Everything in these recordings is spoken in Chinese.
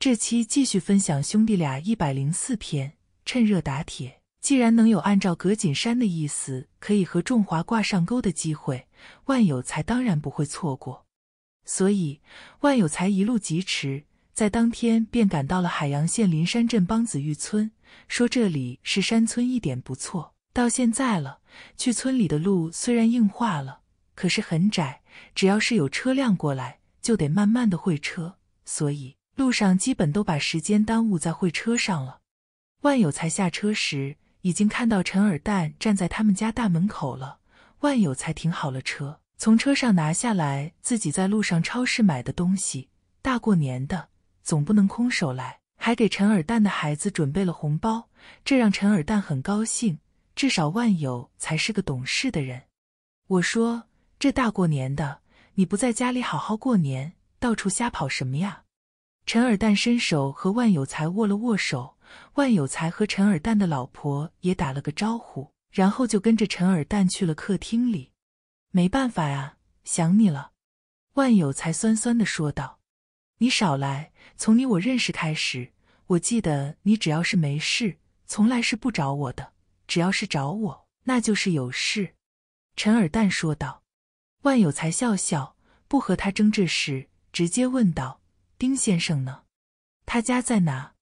这期继续分享兄弟俩一百零四篇，趁热打铁。既然能有按照葛锦山的意思可以和仲华挂上钩的机会，万有才当然不会错过。所以万有才一路疾驰，在当天便赶到了海阳县林山镇邦子峪村，说这里是山村一点不错。到现在了，去村里的路虽然硬化了，可是很窄，只要是有车辆过来，就得慢慢的会车，所以。路上基本都把时间耽误在会车上了。万有才下车时，已经看到陈尔旦站在他们家大门口了。万有才停好了车，从车上拿下来自己在路上超市买的东西。大过年的，总不能空手来，还给陈尔旦的孩子准备了红包，这让陈尔旦很高兴。至少万有才是个懂事的人。我说：“这大过年的，你不在家里好好过年，到处瞎跑什么呀？”陈尔蛋伸手和万有才握了握手，万有才和陈尔蛋的老婆也打了个招呼，然后就跟着陈尔蛋去了客厅里。没办法呀，想你了。万有才酸酸的说道：“你少来，从你我认识开始，我记得你只要是没事，从来是不找我的；只要是找我，那就是有事。”陈尔蛋说道。万有才笑笑，不和他争这事，直接问道。丁先生呢？他家在哪？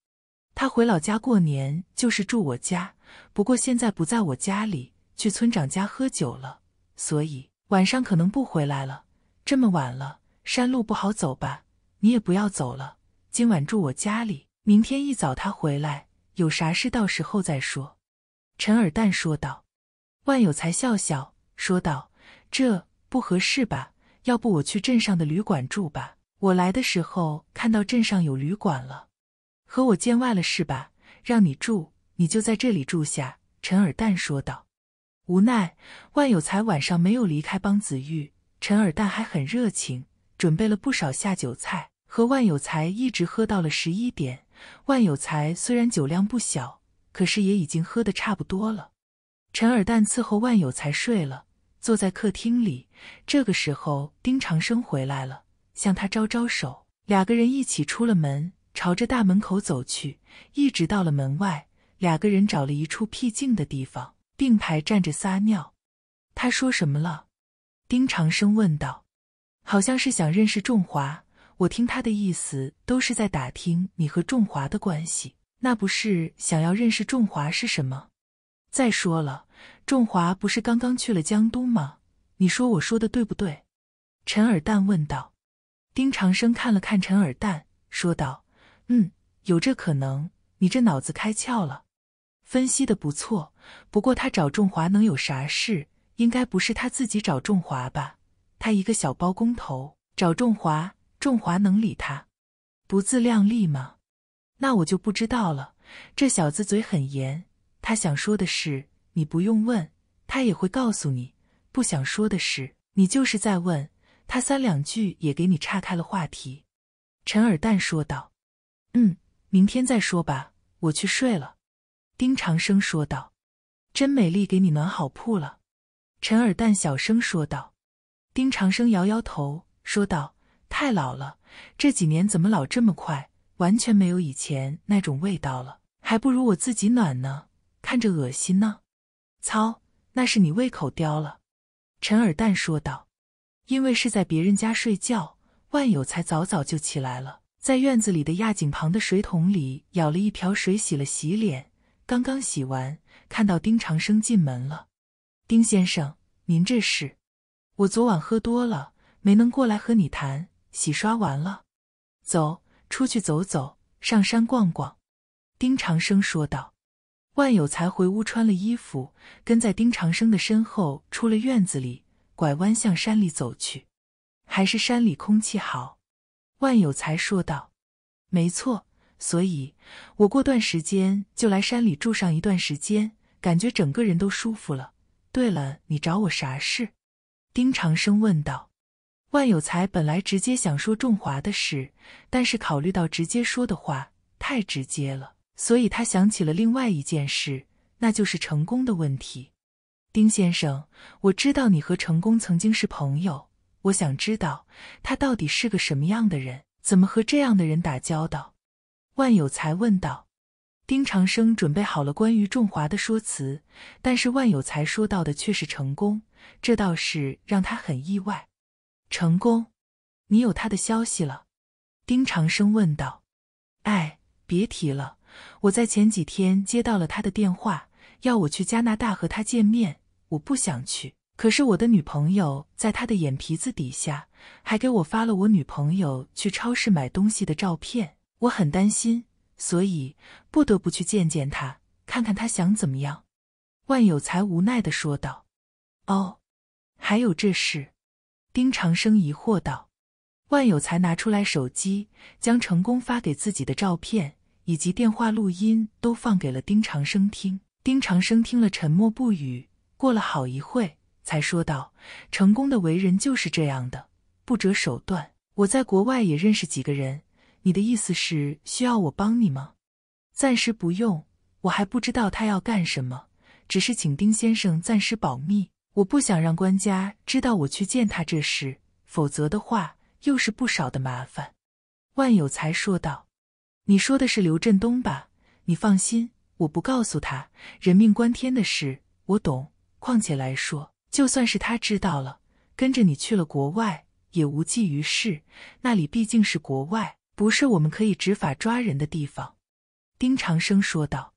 他回老家过年，就是住我家。不过现在不在我家里，去村长家喝酒了，所以晚上可能不回来了。这么晚了，山路不好走吧？你也不要走了，今晚住我家里，明天一早他回来，有啥事到时候再说。”陈尔蛋说道。万有才笑笑说道：“这不合适吧？要不我去镇上的旅馆住吧。”我来的时候看到镇上有旅馆了，和我见外了是吧？让你住，你就在这里住下。”陈尔蛋说道。无奈万有才晚上没有离开邦子峪，陈尔蛋还很热情，准备了不少下酒菜，和万有才一直喝到了十一点。万有才虽然酒量不小，可是也已经喝得差不多了。陈尔蛋伺候万有才睡了，坐在客厅里。这个时候，丁长生回来了。向他招招手，两个人一起出了门，朝着大门口走去，一直到了门外，两个人找了一处僻静的地方，并排站着撒尿。他说什么了？丁长生问道。好像是想认识仲华，我听他的意思都是在打听你和仲华的关系，那不是想要认识仲华是什么？再说了，仲华不是刚刚去了江都吗？你说我说的对不对？陈尔旦问道。丁长生看了看陈尔蛋，说道：“嗯，有这可能。你这脑子开窍了，分析的不错。不过他找仲华能有啥事？应该不是他自己找仲华吧？他一个小包工头找仲华，仲华能理他？不自量力吗？那我就不知道了。这小子嘴很严，他想说的是你不用问，他也会告诉你；不想说的是，你就是在问。”他三两句也给你岔开了话题，陈尔蛋说道：“嗯，明天再说吧，我去睡了。”丁长生说道：“真美丽，给你暖好铺了。”陈尔蛋小声说道。丁长生摇摇头说道：“太老了，这几年怎么老这么快，完全没有以前那种味道了，还不如我自己暖呢，看着恶心呢。”操，那是你胃口刁了。”陈尔蛋说道。因为是在别人家睡觉，万有才早早就起来了，在院子里的压井旁的水桶里舀了一瓢水洗了洗脸。刚刚洗完，看到丁长生进门了。丁先生，您这是？我昨晚喝多了，没能过来和你谈。洗刷完了，走出去走走，上山逛逛。丁长生说道。万有才回屋穿了衣服，跟在丁长生的身后出了院子里。拐弯向山里走去，还是山里空气好。万有才说道：“没错，所以我过段时间就来山里住上一段时间，感觉整个人都舒服了。对了，你找我啥事？”丁长生问道。万有才本来直接想说仲华的事，但是考虑到直接说的话太直接了，所以他想起了另外一件事，那就是成功的问题。丁先生，我知道你和成功曾经是朋友，我想知道他到底是个什么样的人，怎么和这样的人打交道？万有才问道。丁长生准备好了关于仲华的说辞，但是万有才说到的却是成功，这倒是让他很意外。成功，你有他的消息了？丁长生问道。哎，别提了，我在前几天接到了他的电话，要我去加拿大和他见面。我不想去，可是我的女朋友在他的眼皮子底下，还给我发了我女朋友去超市买东西的照片，我很担心。所以不得不去见见他，看看他想怎么样。万有才无奈的说道：“哦，还有这事。”丁长生疑惑道。万有才拿出来手机，将成功发给自己的照片以及电话录音都放给了丁长生听。丁长生听了，沉默不语。过了好一会，才说道：“成功的为人就是这样的，不择手段。我在国外也认识几个人。”你的意思是需要我帮你吗？暂时不用，我还不知道他要干什么，只是请丁先生暂时保密。我不想让官家知道我去见他这事，否则的话又是不少的麻烦。万有才说道：“你说的是刘振东吧？你放心，我不告诉他，人命关天的事我懂。况且来说，就算是他知道了，跟着你去了国外也无济于事，那里毕竟是国外。”不是我们可以执法抓人的地方，丁长生说道。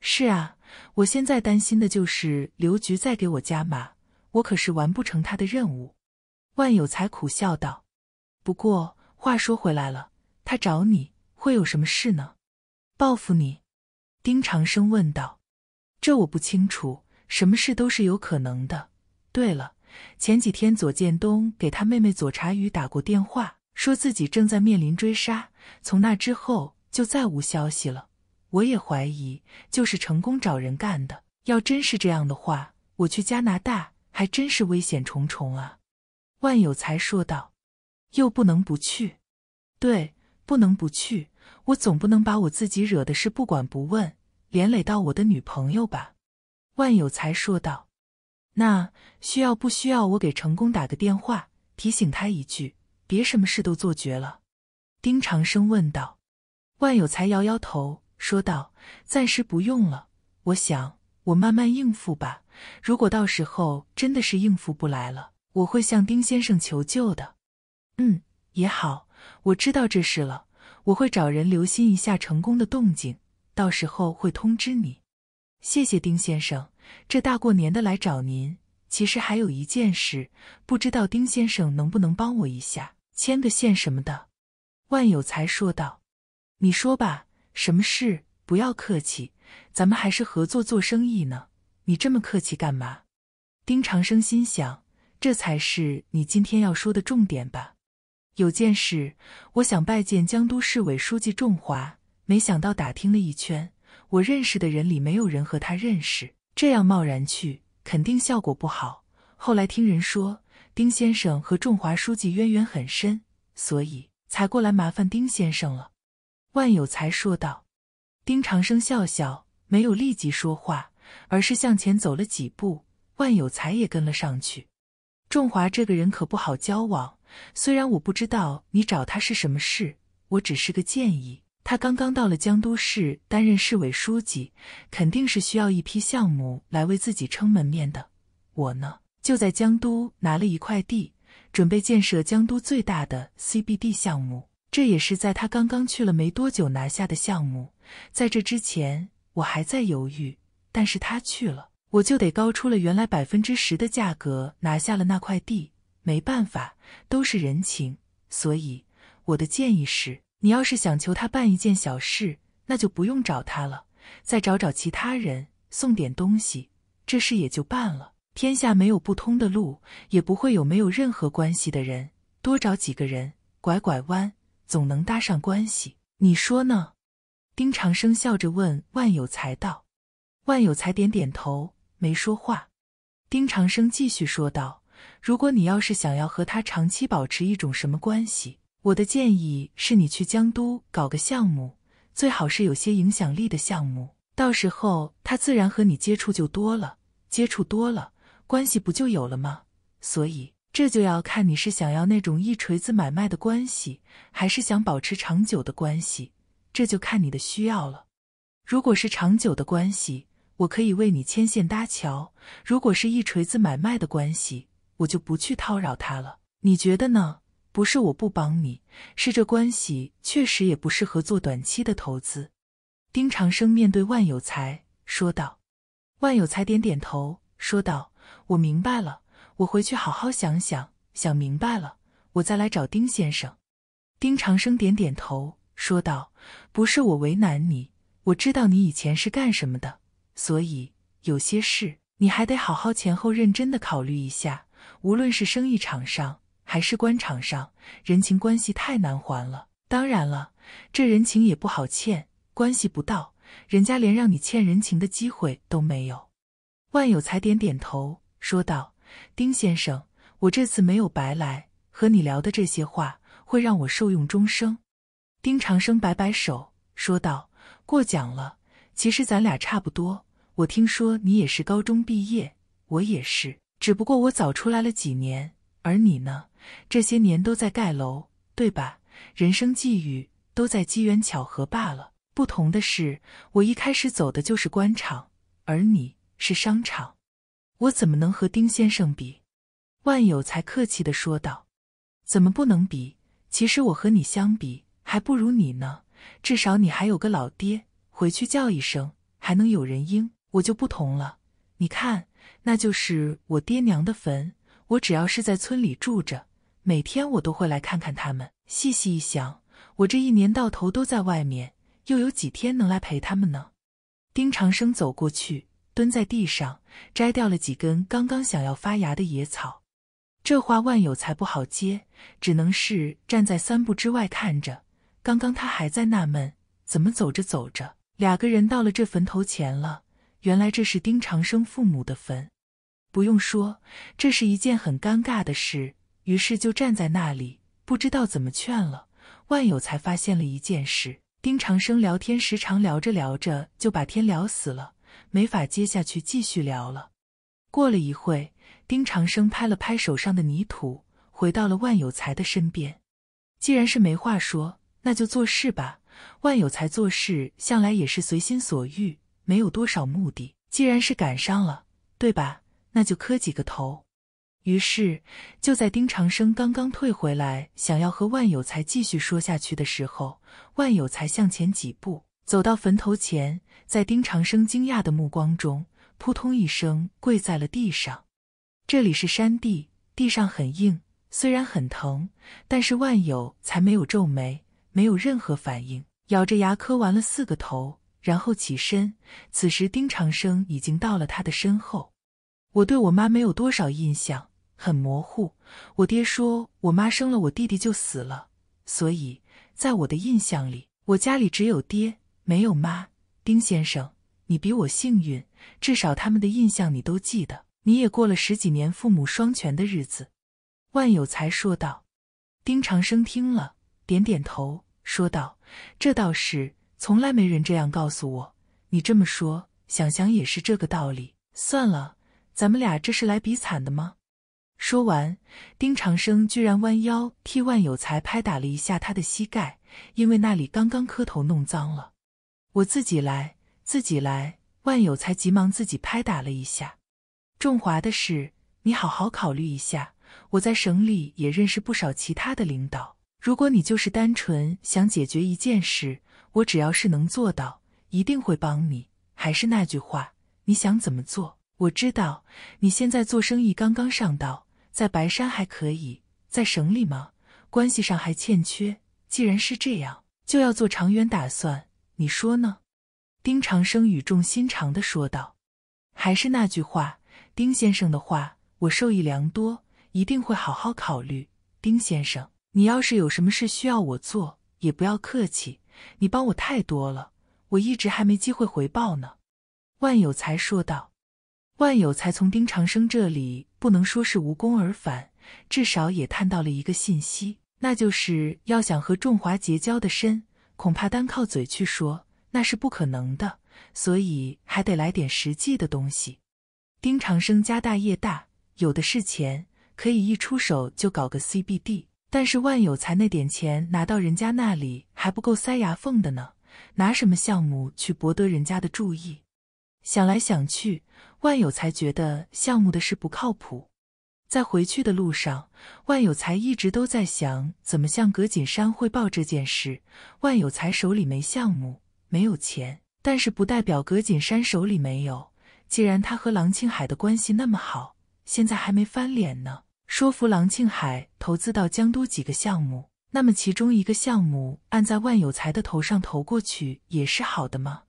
是啊，我现在担心的就是刘局再给我加码，我可是完不成他的任务。万有才苦笑道。不过话说回来了，他找你会有什么事呢？报复你？丁长生问道。这我不清楚，什么事都是有可能的。对了，前几天左建东给他妹妹左茶雨打过电话。说自己正在面临追杀，从那之后就再无消息了。我也怀疑就是成功找人干的。要真是这样的话，我去加拿大还真是危险重重啊！万有才说道。又不能不去，对，不能不去。我总不能把我自己惹的事不管不问，连累到我的女朋友吧？万有才说道。那需要不需要我给成功打个电话，提醒他一句？别什么事都做绝了，丁长生问道。万有才摇摇头，说道：“暂时不用了，我想我慢慢应付吧。如果到时候真的是应付不来了，我会向丁先生求救的。”嗯，也好，我知道这事了，我会找人留心一下成功的动静，到时候会通知你。谢谢丁先生，这大过年的来找您。其实还有一件事，不知道丁先生能不能帮我一下，牵个线什么的。万有才说道：“你说吧，什么事？不要客气，咱们还是合作做生意呢。你这么客气干嘛？”丁长生心想，这才是你今天要说的重点吧。有件事，我想拜见江都市委书记仲华，没想到打听了一圈，我认识的人里没有人和他认识，这样贸然去。肯定效果不好。后来听人说，丁先生和仲华书记渊源很深，所以才过来麻烦丁先生了。万有才说道。丁长生笑笑，没有立即说话，而是向前走了几步。万有才也跟了上去。仲华这个人可不好交往，虽然我不知道你找他是什么事，我只是个建议。他刚刚到了江都市担任市委书记，肯定是需要一批项目来为自己撑门面的。我呢，就在江都拿了一块地，准备建设江都最大的 CBD 项目。这也是在他刚刚去了没多久拿下的项目。在这之前，我还在犹豫，但是他去了，我就得高出了原来百分之十的价格拿下了那块地。没办法，都是人情。所以我的建议是。你要是想求他办一件小事，那就不用找他了，再找找其他人送点东西，这事也就办了。天下没有不通的路，也不会有没有任何关系的人。多找几个人，拐拐弯，总能搭上关系。你说呢？丁长生笑着问万有才道。万有才点点头，没说话。丁长生继续说道：“如果你要是想要和他长期保持一种什么关系？”我的建议是你去江都搞个项目，最好是有些影响力的项目。到时候他自然和你接触就多了，接触多了，关系不就有了吗？所以这就要看你是想要那种一锤子买卖的关系，还是想保持长久的关系。这就看你的需要了。如果是长久的关系，我可以为你牵线搭桥；如果是一锤子买卖的关系，我就不去叨扰他了。你觉得呢？不是我不帮你，是这关系确实也不适合做短期的投资。丁长生面对万有才说道。万有才点点头，说道：“我明白了，我回去好好想想，想明白了，我再来找丁先生。”丁长生点点头，说道：“不是我为难你，我知道你以前是干什么的，所以有些事你还得好好前后认真的考虑一下。无论是生意场上还是官场上，人情关系太难还了。当然了，这人情也不好欠，关系不到，人家连让你欠人情的机会都没有。”万有才点点头，说道：“丁先生，我这次没有白来，和你聊的这些话。”会让我受用终生。丁长生摆摆手，说道：“过奖了。其实咱俩差不多。我听说你也是高中毕业，我也是，只不过我早出来了几年，而你呢，这些年都在盖楼，对吧？人生际遇都在机缘巧合罢了。不同的是，我一开始走的就是官场，而你是商场。我怎么能和丁先生比？”万有才客气的说道：“怎么不能比？”其实我和你相比，还不如你呢。至少你还有个老爹，回去叫一声，还能有人应。我就不同了，你看，那就是我爹娘的坟。我只要是在村里住着，每天我都会来看看他们。细细一想，我这一年到头都在外面，又有几天能来陪他们呢？丁长生走过去，蹲在地上，摘掉了几根刚刚想要发芽的野草。这话万有才不好接，只能是站在三步之外看着。刚刚他还在纳闷，怎么走着走着，两个人到了这坟头前了。原来这是丁长生父母的坟。不用说，这是一件很尴尬的事。于是就站在那里，不知道怎么劝了。万有才发现了一件事：丁长生聊天时常聊着聊着就把天聊死了，没法接下去继续聊了。过了一会。丁长生拍了拍手上的泥土，回到了万有才的身边。既然是没话说，那就做事吧。万有才做事向来也是随心所欲，没有多少目的。既然是赶上了，对吧？那就磕几个头。于是，就在丁长生刚刚退回来，想要和万有才继续说下去的时候，万有才向前几步，走到坟头前，在丁长生惊讶的目光中，扑通一声跪在了地上。这里是山地，地上很硬，虽然很疼，但是万有才没有皱眉，没有任何反应，咬着牙磕完了四个头，然后起身。此时丁长生已经到了他的身后。我对我妈没有多少印象，很模糊。我爹说我妈生了我弟弟就死了，所以在我的印象里，我家里只有爹没有妈。丁先生，你比我幸运，至少他们的印象你都记得。你也过了十几年父母双全的日子，万有才说道。丁长生听了，点点头，说道：“这倒是，从来没人这样告诉我。你这么说，想想也是这个道理。算了，咱们俩这是来比惨的吗？”说完，丁长生居然弯腰替万有才拍打了一下他的膝盖，因为那里刚刚磕头弄脏了。我自己来，自己来。万有才急忙自己拍打了一下。仲华的事，你好好考虑一下。我在省里也认识不少其他的领导。如果你就是单纯想解决一件事，我只要是能做到，一定会帮你。还是那句话，你想怎么做？我知道你现在做生意刚刚上道，在白山还可以，在省里吗？关系上还欠缺。既然是这样，就要做长远打算。你说呢？丁长生语重心长的说道：“还是那句话。”丁先生的话，我受益良多，一定会好好考虑。丁先生，你要是有什么事需要我做，也不要客气，你帮我太多了，我一直还没机会回报呢。”万有才说道。万有才从丁长生这里不能说是无功而返，至少也探到了一个信息，那就是要想和仲华结交的深，恐怕单靠嘴去说那是不可能的，所以还得来点实际的东西。丁长生家大业大，有的是钱，可以一出手就搞个 CBD。但是万有才那点钱拿到人家那里还不够塞牙缝的呢。拿什么项目去博得人家的注意？想来想去，万有才觉得项目的事不靠谱。在回去的路上，万有才一直都在想怎么向葛锦山汇报这件事。万有才手里没项目，没有钱，但是不代表葛锦山手里没有。既然他和郎庆海的关系那么好，现在还没翻脸呢，说服郎庆海投资到江都几个项目，那么其中一个项目按在万有才的头上投过去也是好的吗？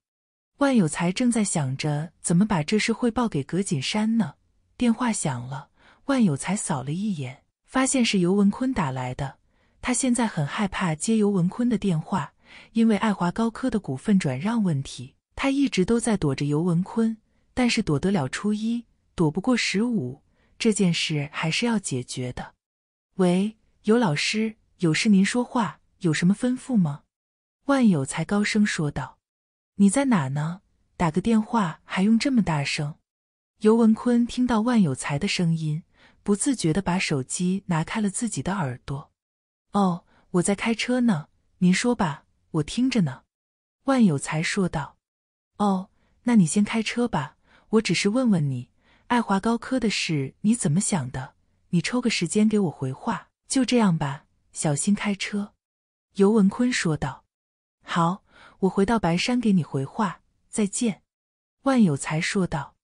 万有才正在想着怎么把这事汇报给葛锦山呢，电话响了。万有才扫了一眼，发现是尤文坤打来的。他现在很害怕接尤文坤的电话，因为爱华高科的股份转让问题，他一直都在躲着尤文坤。但是躲得了初一，躲不过十五。这件事还是要解决的。喂，尤老师，有事您说话，有什么吩咐吗？万有才高声说道：“你在哪呢？打个电话还用这么大声？”尤文坤听到万有才的声音。不自觉的把手机拿开了自己的耳朵。哦，我在开车呢，您说吧，我听着呢。万有才说道。哦，那你先开车吧，我只是问问你，爱华高科的事你怎么想的？你抽个时间给我回话，就这样吧，小心开车。尤文坤说道。好，我回到白山给你回话，再见。万有才说道。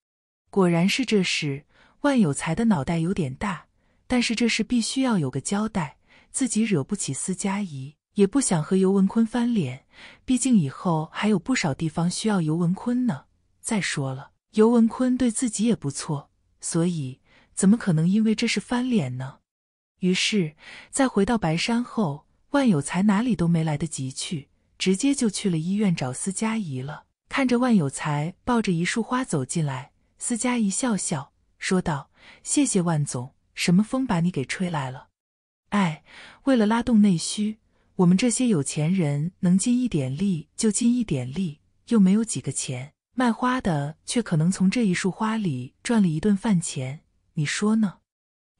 果然是这事。万有才的脑袋有点大，但是这事必须要有个交代。自己惹不起司佳怡，也不想和尤文坤翻脸，毕竟以后还有不少地方需要尤文坤呢。再说了，尤文坤对自己也不错，所以怎么可能因为这事翻脸呢？于是，在回到白山后，万有才哪里都没来得及去，直接就去了医院找司佳怡了。看着万有才抱着一束花走进来，司佳怡笑笑。说道：“谢谢万总，什么风把你给吹来了？哎，为了拉动内需，我们这些有钱人能尽一点力就尽一点力，又没有几个钱，卖花的却可能从这一束花里赚了一顿饭钱，你说呢？”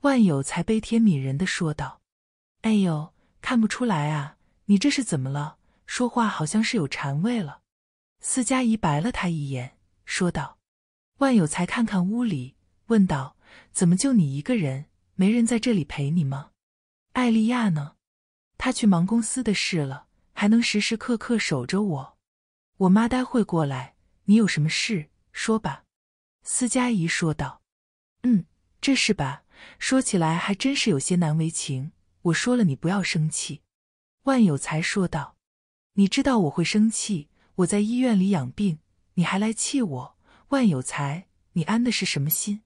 万有才悲天悯人的说道：“哎呦，看不出来啊，你这是怎么了？说话好像是有禅味了。”司佳怡白了他一眼，说道：“万有才看看屋里。”问道：“怎么就你一个人？没人在这里陪你吗？艾丽亚呢？她去忙公司的事了，还能时时刻刻守着我。我妈待会过来，你有什么事说吧。”司佳怡说道。“嗯，这是吧？说起来还真是有些难为情。我说了，你不要生气。”万有才说道。“你知道我会生气？我在医院里养病，你还来气我？万有才，你安的是什么心？”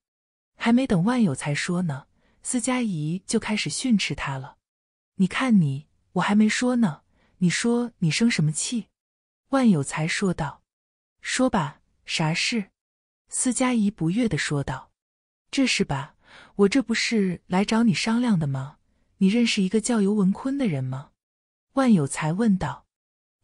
还没等万有才说呢，司佳怡就开始训斥他了。你看你，我还没说呢，你说你生什么气？万有才说道。说吧，啥事？司佳怡不悦的说道。这是吧？我这不是来找你商量的吗？你认识一个叫尤文坤的人吗？万有才问道。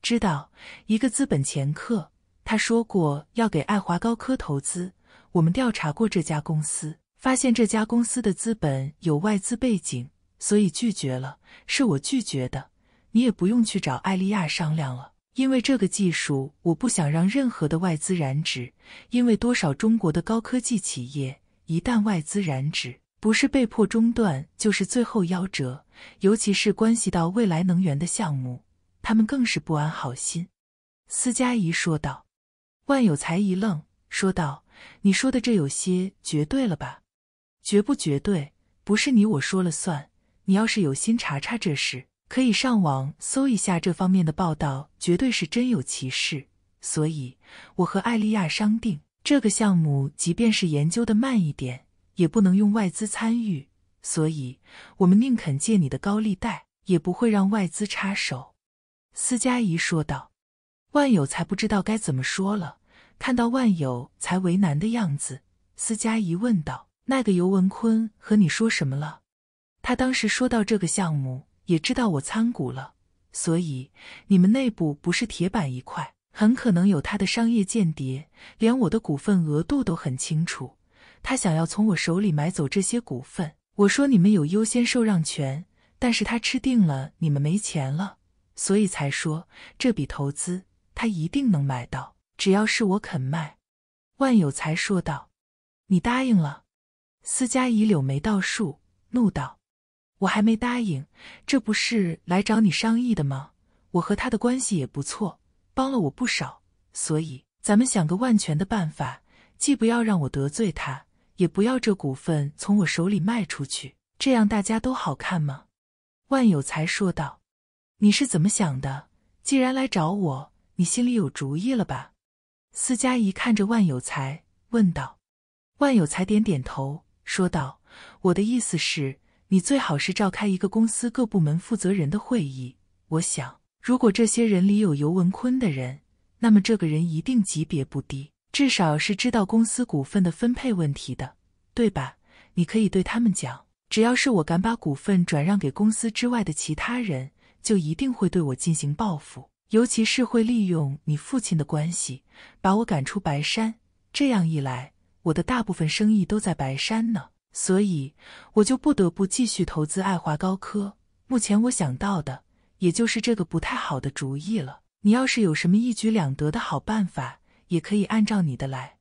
知道，一个资本掮客，他说过要给爱华高科投资，我们调查过这家公司。发现这家公司的资本有外资背景，所以拒绝了。是我拒绝的，你也不用去找艾利亚商量了。因为这个技术，我不想让任何的外资染指。因为多少中国的高科技企业，一旦外资染指，不是被迫中断，就是最后夭折。尤其是关系到未来能源的项目，他们更是不安好心。司佳怡说道。万有才一愣，说道：“你说的这有些绝对了吧？”绝不绝对，不是你我说了算。你要是有心查查这事，可以上网搜一下这方面的报道，绝对是真有其事。所以，我和艾利亚商定，这个项目即便是研究的慢一点，也不能用外资参与。所以，我们宁肯借你的高利贷，也不会让外资插手。”司佳怡说道。万有才不知道该怎么说了，看到万有才为难的样子，司佳怡问道。那个尤文坤和你说什么了？他当时说到这个项目，也知道我参股了，所以你们内部不是铁板一块，很可能有他的商业间谍，连我的股份额度都很清楚。他想要从我手里买走这些股份，我说你们有优先受让权，但是他吃定了你们没钱了，所以才说这笔投资他一定能买到，只要是我肯卖。”万有才说道。“你答应了？”司佳怡柳眉倒竖，怒道：“我还没答应，这不是来找你商议的吗？我和他的关系也不错，帮了我不少，所以咱们想个万全的办法，既不要让我得罪他，也不要这股份从我手里卖出去，这样大家都好看吗？”万有才说道：“你是怎么想的？既然来找我，你心里有主意了吧？”司佳怡看着万有才问道。万有才点点头，说道：“我的意思是，你最好是召开一个公司各部门负责人的会议。我想，如果这些人里有尤文坤的人，那么这个人一定级别不低，至少是知道公司股份的分配问题的，对吧？你可以对他们讲。”只要是我敢把股份转让给公司之外的其他人，就一定会对我进行报复，尤其是会利用你父亲的关系把我赶出白山。这样一来，我的大部分生意都在白山呢，所以我就不得不继续投资爱华高科。目前我想到的也就是这个不太好的主意了。你要是有什么一举两得的好办法，也可以按照你的来。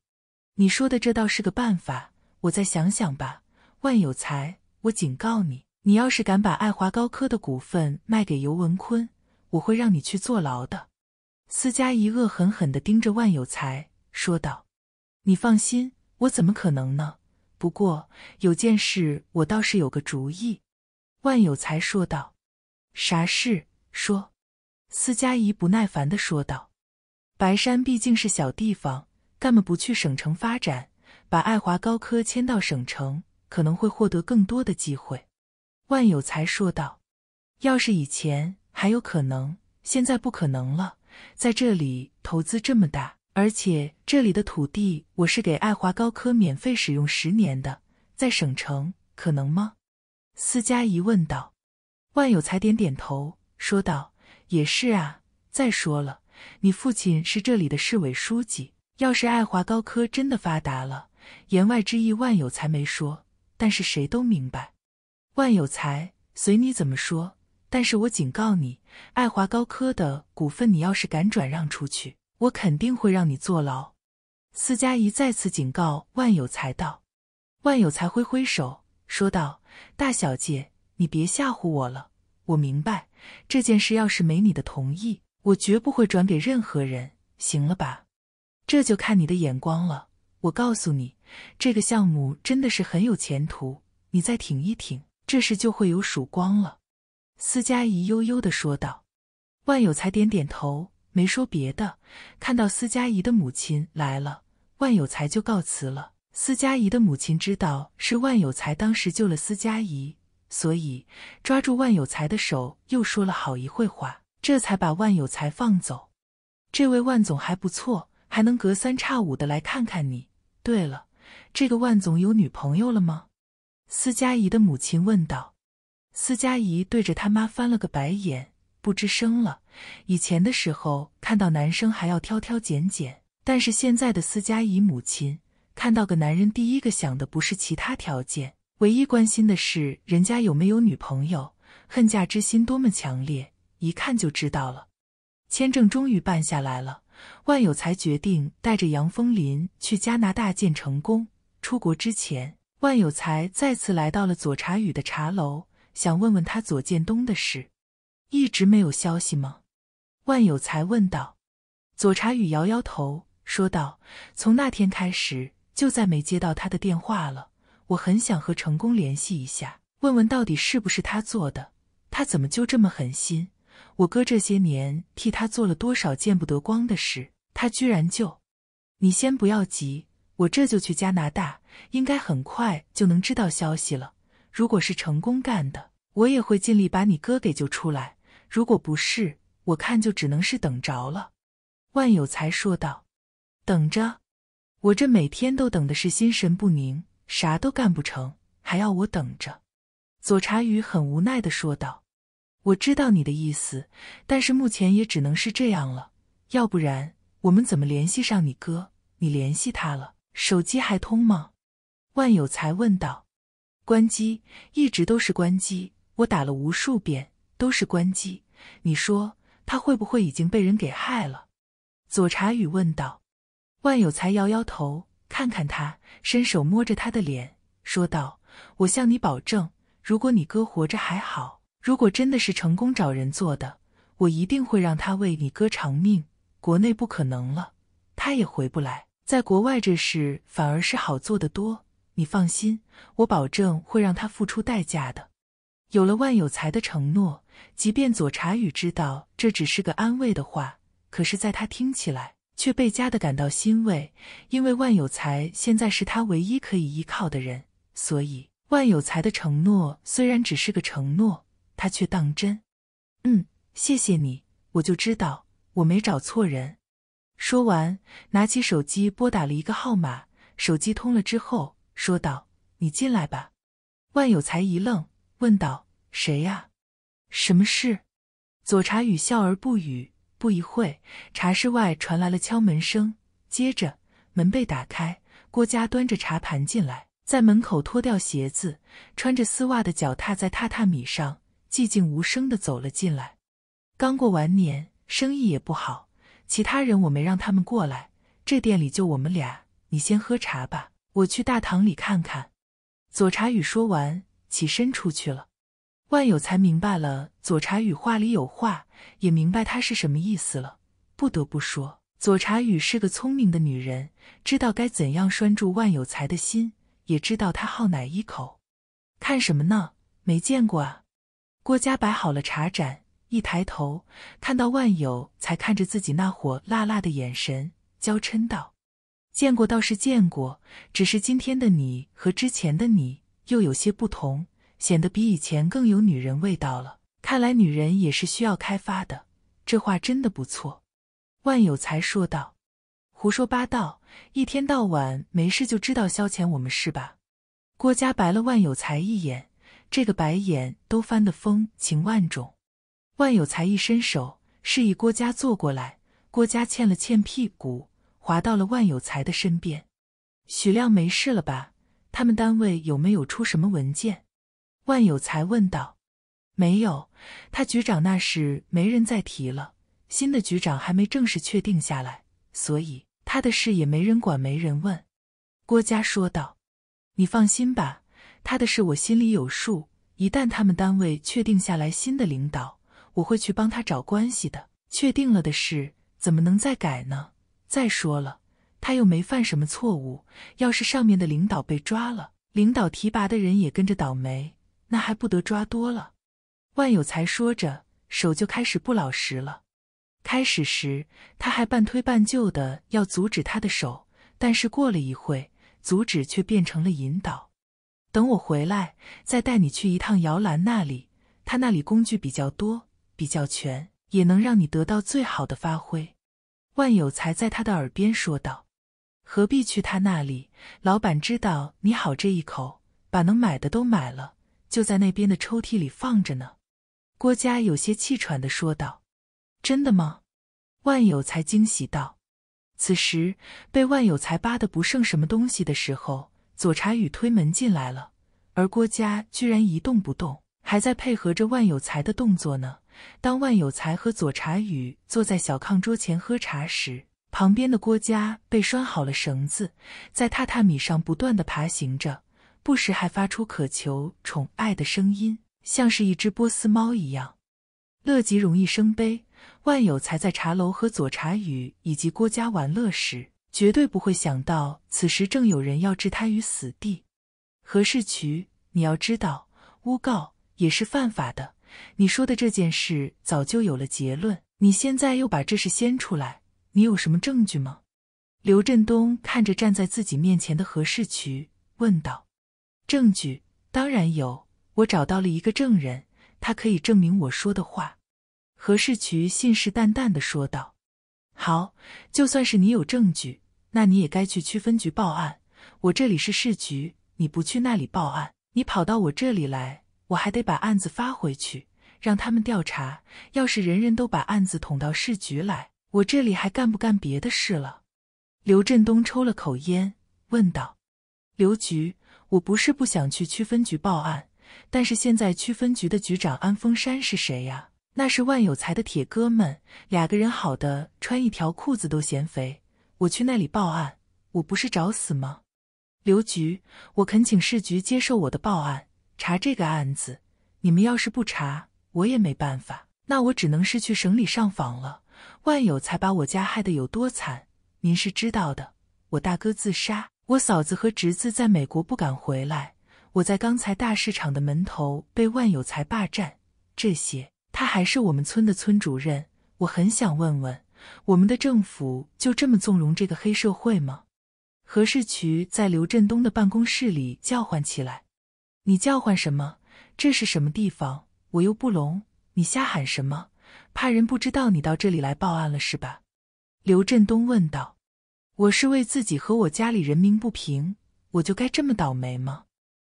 你说的这倒是个办法，我再想想吧。万有才。我警告你，你要是敢把爱华高科的股份卖给尤文坤，我会让你去坐牢的。司佳怡恶狠狠地盯着万有才，说道：“你放心，我怎么可能呢？不过有件事，我倒是有个主意。”万有才说道：“啥事？说。”司佳怡不耐烦地说道：“白山毕竟是小地方，干嘛不去省城发展，把爱华高科迁到省城？”可能会获得更多的机会，万有才说道：“要是以前还有可能，现在不可能了。在这里投资这么大，而且这里的土地我是给爱华高科免费使用十年的，在省城可能吗？”司佳怡问道。万有才点点头，说道：“也是啊。再说了，你父亲是这里的市委书记，要是爱华高科真的发达了，言外之意，万有才没说。”但是谁都明白，万有才随你怎么说。但是我警告你，爱华高科的股份，你要是敢转让出去，我肯定会让你坐牢。司佳怡再次警告万有才道。万有才挥挥手说道：“大小姐，你别吓唬我了。我明白这件事要是没你的同意，我绝不会转给任何人，行了吧？这就看你的眼光了。我告诉你。”这个项目真的是很有前途，你再挺一挺，这事就会有曙光了。”司佳怡悠悠的说道。万有才点点头，没说别的。看到司佳怡的母亲来了，万有才就告辞了。司佳怡的母亲知道是万有才当时救了司佳怡，所以抓住万有才的手，又说了好一会话，这才把万有才放走。这位万总还不错，还能隔三差五的来看看你。对了。这个万总有女朋友了吗？司佳怡的母亲问道。司佳怡对着他妈翻了个白眼，不吱声了。以前的时候，看到男生还要挑挑拣拣，但是现在的司佳怡母亲看到个男人，第一个想的不是其他条件，唯一关心的是人家有没有女朋友，恨嫁之心多么强烈，一看就知道了。签证终于办下来了。万有才决定带着杨风林去加拿大见成功。出国之前，万有才再次来到了左茶宇的茶楼，想问问他左建东的事。一直没有消息吗？万有才问道。左茶宇摇摇头，说道：“从那天开始，就再没接到他的电话了。我很想和成功联系一下，问问到底是不是他做的。他怎么就这么狠心？”我哥这些年替他做了多少见不得光的事，他居然就……你先不要急，我这就去加拿大，应该很快就能知道消息了。如果是成功干的，我也会尽力把你哥给救出来；如果不是，我看就只能是等着了。”万有才说道。“等着？我这每天都等的是心神不宁，啥都干不成，还要我等着？”左茶宇很无奈的说道。我知道你的意思，但是目前也只能是这样了。要不然我们怎么联系上你哥？你联系他了，手机还通吗？万有才问道。关机，一直都是关机。我打了无数遍，都是关机。你说他会不会已经被人给害了？左茶雨问道。万有才摇摇头，看看他，伸手摸着他的脸，说道：“我向你保证，如果你哥活着还好；如果真的是成功找人做的，我一定会让他为你哥偿命。国内不可能了，他也回不来。在国外这事反而是好做的多。你放心，我保证会让他付出代价的。”有了万有才的承诺，即便左茶雨知道这只是个安慰的话，可是在他听起来。却倍加的感到欣慰，因为万有才现在是他唯一可以依靠的人，所以万有才的承诺虽然只是个承诺，他却当真。嗯，谢谢你，我就知道我没找错人。说完，拿起手机拨打了一个号码，手机通了之后，说道：“你进来吧。”万有才一愣，问道：“谁呀？什么事？”左茶宇笑而不语。不一会，茶室外传来了敲门声，接着门被打开，郭嘉端着茶盘进来，在门口脱掉鞋子，穿着丝袜的脚踏在榻榻米上，寂静无声的走了进来。刚过完年，生意也不好，其他人我没让他们过来，这店里就我们俩，你先喝茶吧，我去大堂里看看。左茶雨说完，起身出去了。万有才明白了左茶雨话里有话，也明白他是什么意思了。不得不说，左茶雨是个聪明的女人，知道该怎样拴住万有才的心，也知道他好哪一口。看什么呢？没见过啊！郭嘉摆好了茶盏，一抬头看到万有才看着自己那火辣辣的眼神，娇嗔道：“见过倒是见过，只是今天的你和之前的你又有些不同。”显得比以前更有女人味道了。看来女人也是需要开发的。这话真的不错。万有才说道：“胡说八道，一天到晚没事就知道消遣我们是吧？”郭嘉白了万有才一眼，这个白眼都翻得风情万种。万有才一伸手示意郭嘉坐过来，郭嘉欠了欠屁股，滑到了万有才的身边。许亮没事了吧？他们单位有没有出什么文件？万有才问道：“没有，他局长那事没人再提了。新的局长还没正式确定下来，所以他的事也没人管，没人问。”郭嘉说道：“你放心吧，他的事我心里有数。一旦他们单位确定下来新的领导，我会去帮他找关系的。确定了的事怎么能再改呢？再说了，他又没犯什么错误。要是上面的领导被抓了，领导提拔的人也跟着倒霉。”那还不得抓多了？万有才说着，手就开始不老实了。开始时他还半推半就的要阻止他的手，但是过了一会，阻止却变成了引导。等我回来，再带你去一趟摇篮那里，他那里工具比较多，比较全，也能让你得到最好的发挥。万有才在他的耳边说道：“何必去他那里？老板知道你好这一口，把能买的都买了。”就在那边的抽屉里放着呢，郭嘉有些气喘的说道：“真的吗？”万有才惊喜道。此时被万有才扒的不剩什么东西的时候，左茶宇推门进来了，而郭嘉居然一动不动，还在配合着万有才的动作呢。当万有才和左茶雨坐在小炕桌前喝茶时，旁边的郭嘉被拴好了绳子，在榻榻米上不断的爬行着。不时还发出渴求宠爱的声音，像是一只波斯猫一样。乐极容易生悲，万有才在茶楼和左茶雨以及郭家玩乐时，绝对不会想到此时正有人要置他于死地。何世渠，你要知道，诬告也是犯法的。你说的这件事早就有了结论，你现在又把这事掀出来，你有什么证据吗？刘振东看着站在自己面前的何世渠，问道。证据当然有，我找到了一个证人，他可以证明我说的话。”何世渠信誓旦旦的说道。“好，就算是你有证据，那你也该去区分局报案。我这里是市局，你不去那里报案，你跑到我这里来，我还得把案子发回去，让他们调查。要是人人都把案子捅到市局来，我这里还干不干别的事了？”刘振东抽了口烟，问道：“刘局。”我不是不想去区分局报案，但是现在区分局的局长安峰山是谁呀？那是万有才的铁哥们，俩个人好的穿一条裤子都嫌肥。我去那里报案，我不是找死吗？刘局，我恳请市局接受我的报案，查这个案子。你们要是不查，我也没办法。那我只能是去省里上访了。万有才把我家害得有多惨，您是知道的。我大哥自杀，我嫂子和侄子在美国不敢回来，我在刚才大市场的门头被万有才霸占。这些，他还是我们村的村主任。我很想问问，我们的政府就这么纵容这个黑社会吗？何世渠在刘振东的办公室里叫唤起来：“你叫唤什么？这是什么地方？我又不聋，你瞎喊什么？怕人不知道你到这里来报案了是吧？”刘振东问道：“我是为自己和我家里人鸣不平，我就该这么倒霉吗？”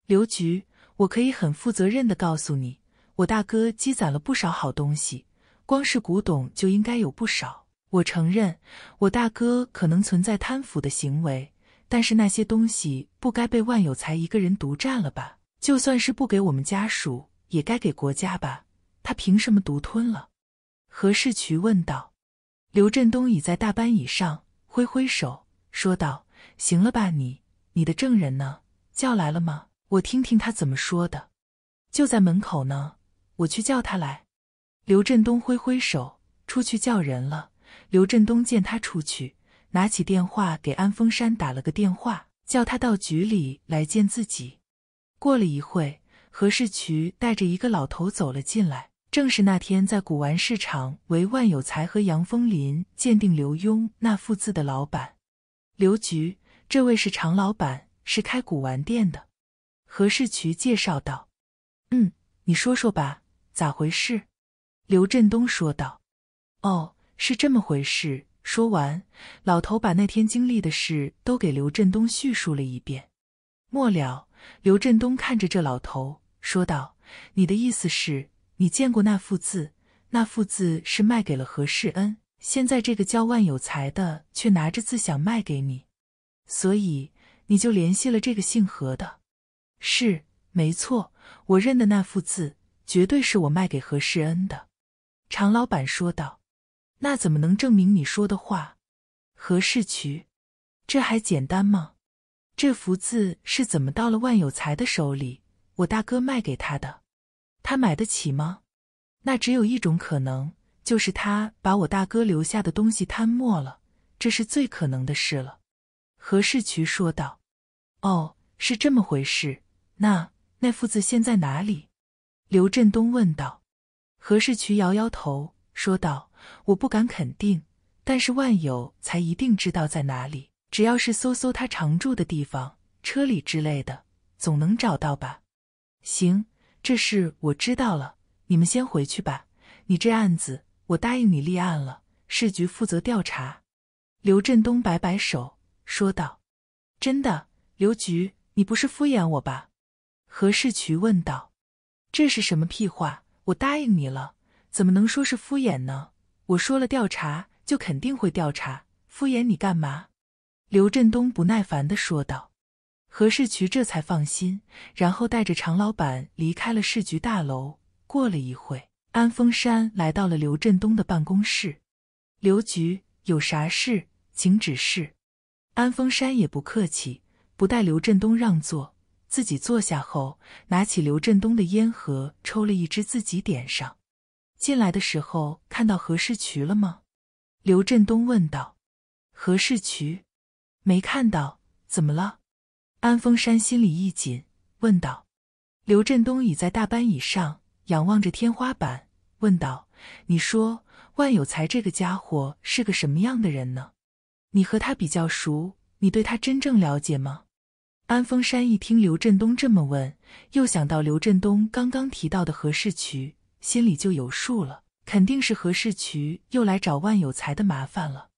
刘局，我可以很负责任的告诉你，我大哥积攒了不少好东西，光是古董就应该有不少。我承认，我大哥可能存在贪腐的行为。但是那些东西不该被万有才一个人独占了吧？就算是不给我们家属，也该给国家吧？他凭什么独吞了？何世渠问道。刘振东倚在大班椅上，挥挥手说道：“行了吧，你你的证人呢？叫来了吗？我听听他怎么说的。就在门口呢，我去叫他来。”刘振东挥挥手，出去叫人了。刘振东见他出去。拿起电话给安峰山打了个电话，叫他到局里来见自己。过了一会，何世渠带着一个老头走了进来，正是那天在古玩市场为万有才和杨风林鉴定刘墉那幅字的老板。刘局，这位是常老板，是开古玩店的。何世渠介绍道：“嗯，你说说吧，咋回事？”刘振东说道：“哦，是这么回事。”说完，老头把那天经历的事都给刘振东叙述了一遍。末了，刘振东看着这老头说道：“你的意思是，你见过那幅字？那幅字是卖给了何世恩，现在这个叫万有才的却拿着字想卖给你，所以你就联系了这个姓何的？是，没错，我认的那幅字绝对是我卖给何世恩的。”常老板说道。那怎么能证明你说的话？何世渠，这还简单吗？这幅字是怎么到了万有才的手里？我大哥卖给他的，他买得起吗？那只有一种可能，就是他把我大哥留下的东西贪没了，这是最可能的事了。何世渠说道。哦，是这么回事。那那幅字现在哪里？刘振东问道。何世渠摇摇头说道。我不敢肯定，但是万有才一定知道在哪里。只要是搜搜他常住的地方、车里之类的，总能找到吧？行，这事我知道了。你们先回去吧。你这案子，我答应你立案了，市局负责调查。刘振东摆摆手说道：“真的，刘局，你不是敷衍我吧？”何世渠问道：“这是什么屁话？我答应你了，怎么能说是敷衍呢？”我说了调查就肯定会调查，敷衍你干嘛？刘振东不耐烦的说道。何世渠这才放心，然后带着常老板离开了市局大楼。过了一会，安峰山来到了刘振东的办公室。刘局有啥事，请指示。安峰山也不客气，不待刘振东让座，自己坐下后，拿起刘振东的烟盒，抽了一支，自己点上。进来的时候看到何世渠了吗？刘振东问道。何世渠没看到，怎么了？安峰山心里一紧，问道。刘振东倚在大班椅上，仰望着天花板，问道：“你说万有才这个家伙是个什么样的人呢？你和他比较熟，你对他真正了解吗？”安峰山一听刘振东这么问，又想到刘振东刚刚提到的何世渠。心里就有数了，肯定是何世渠又来找万有才的麻烦了。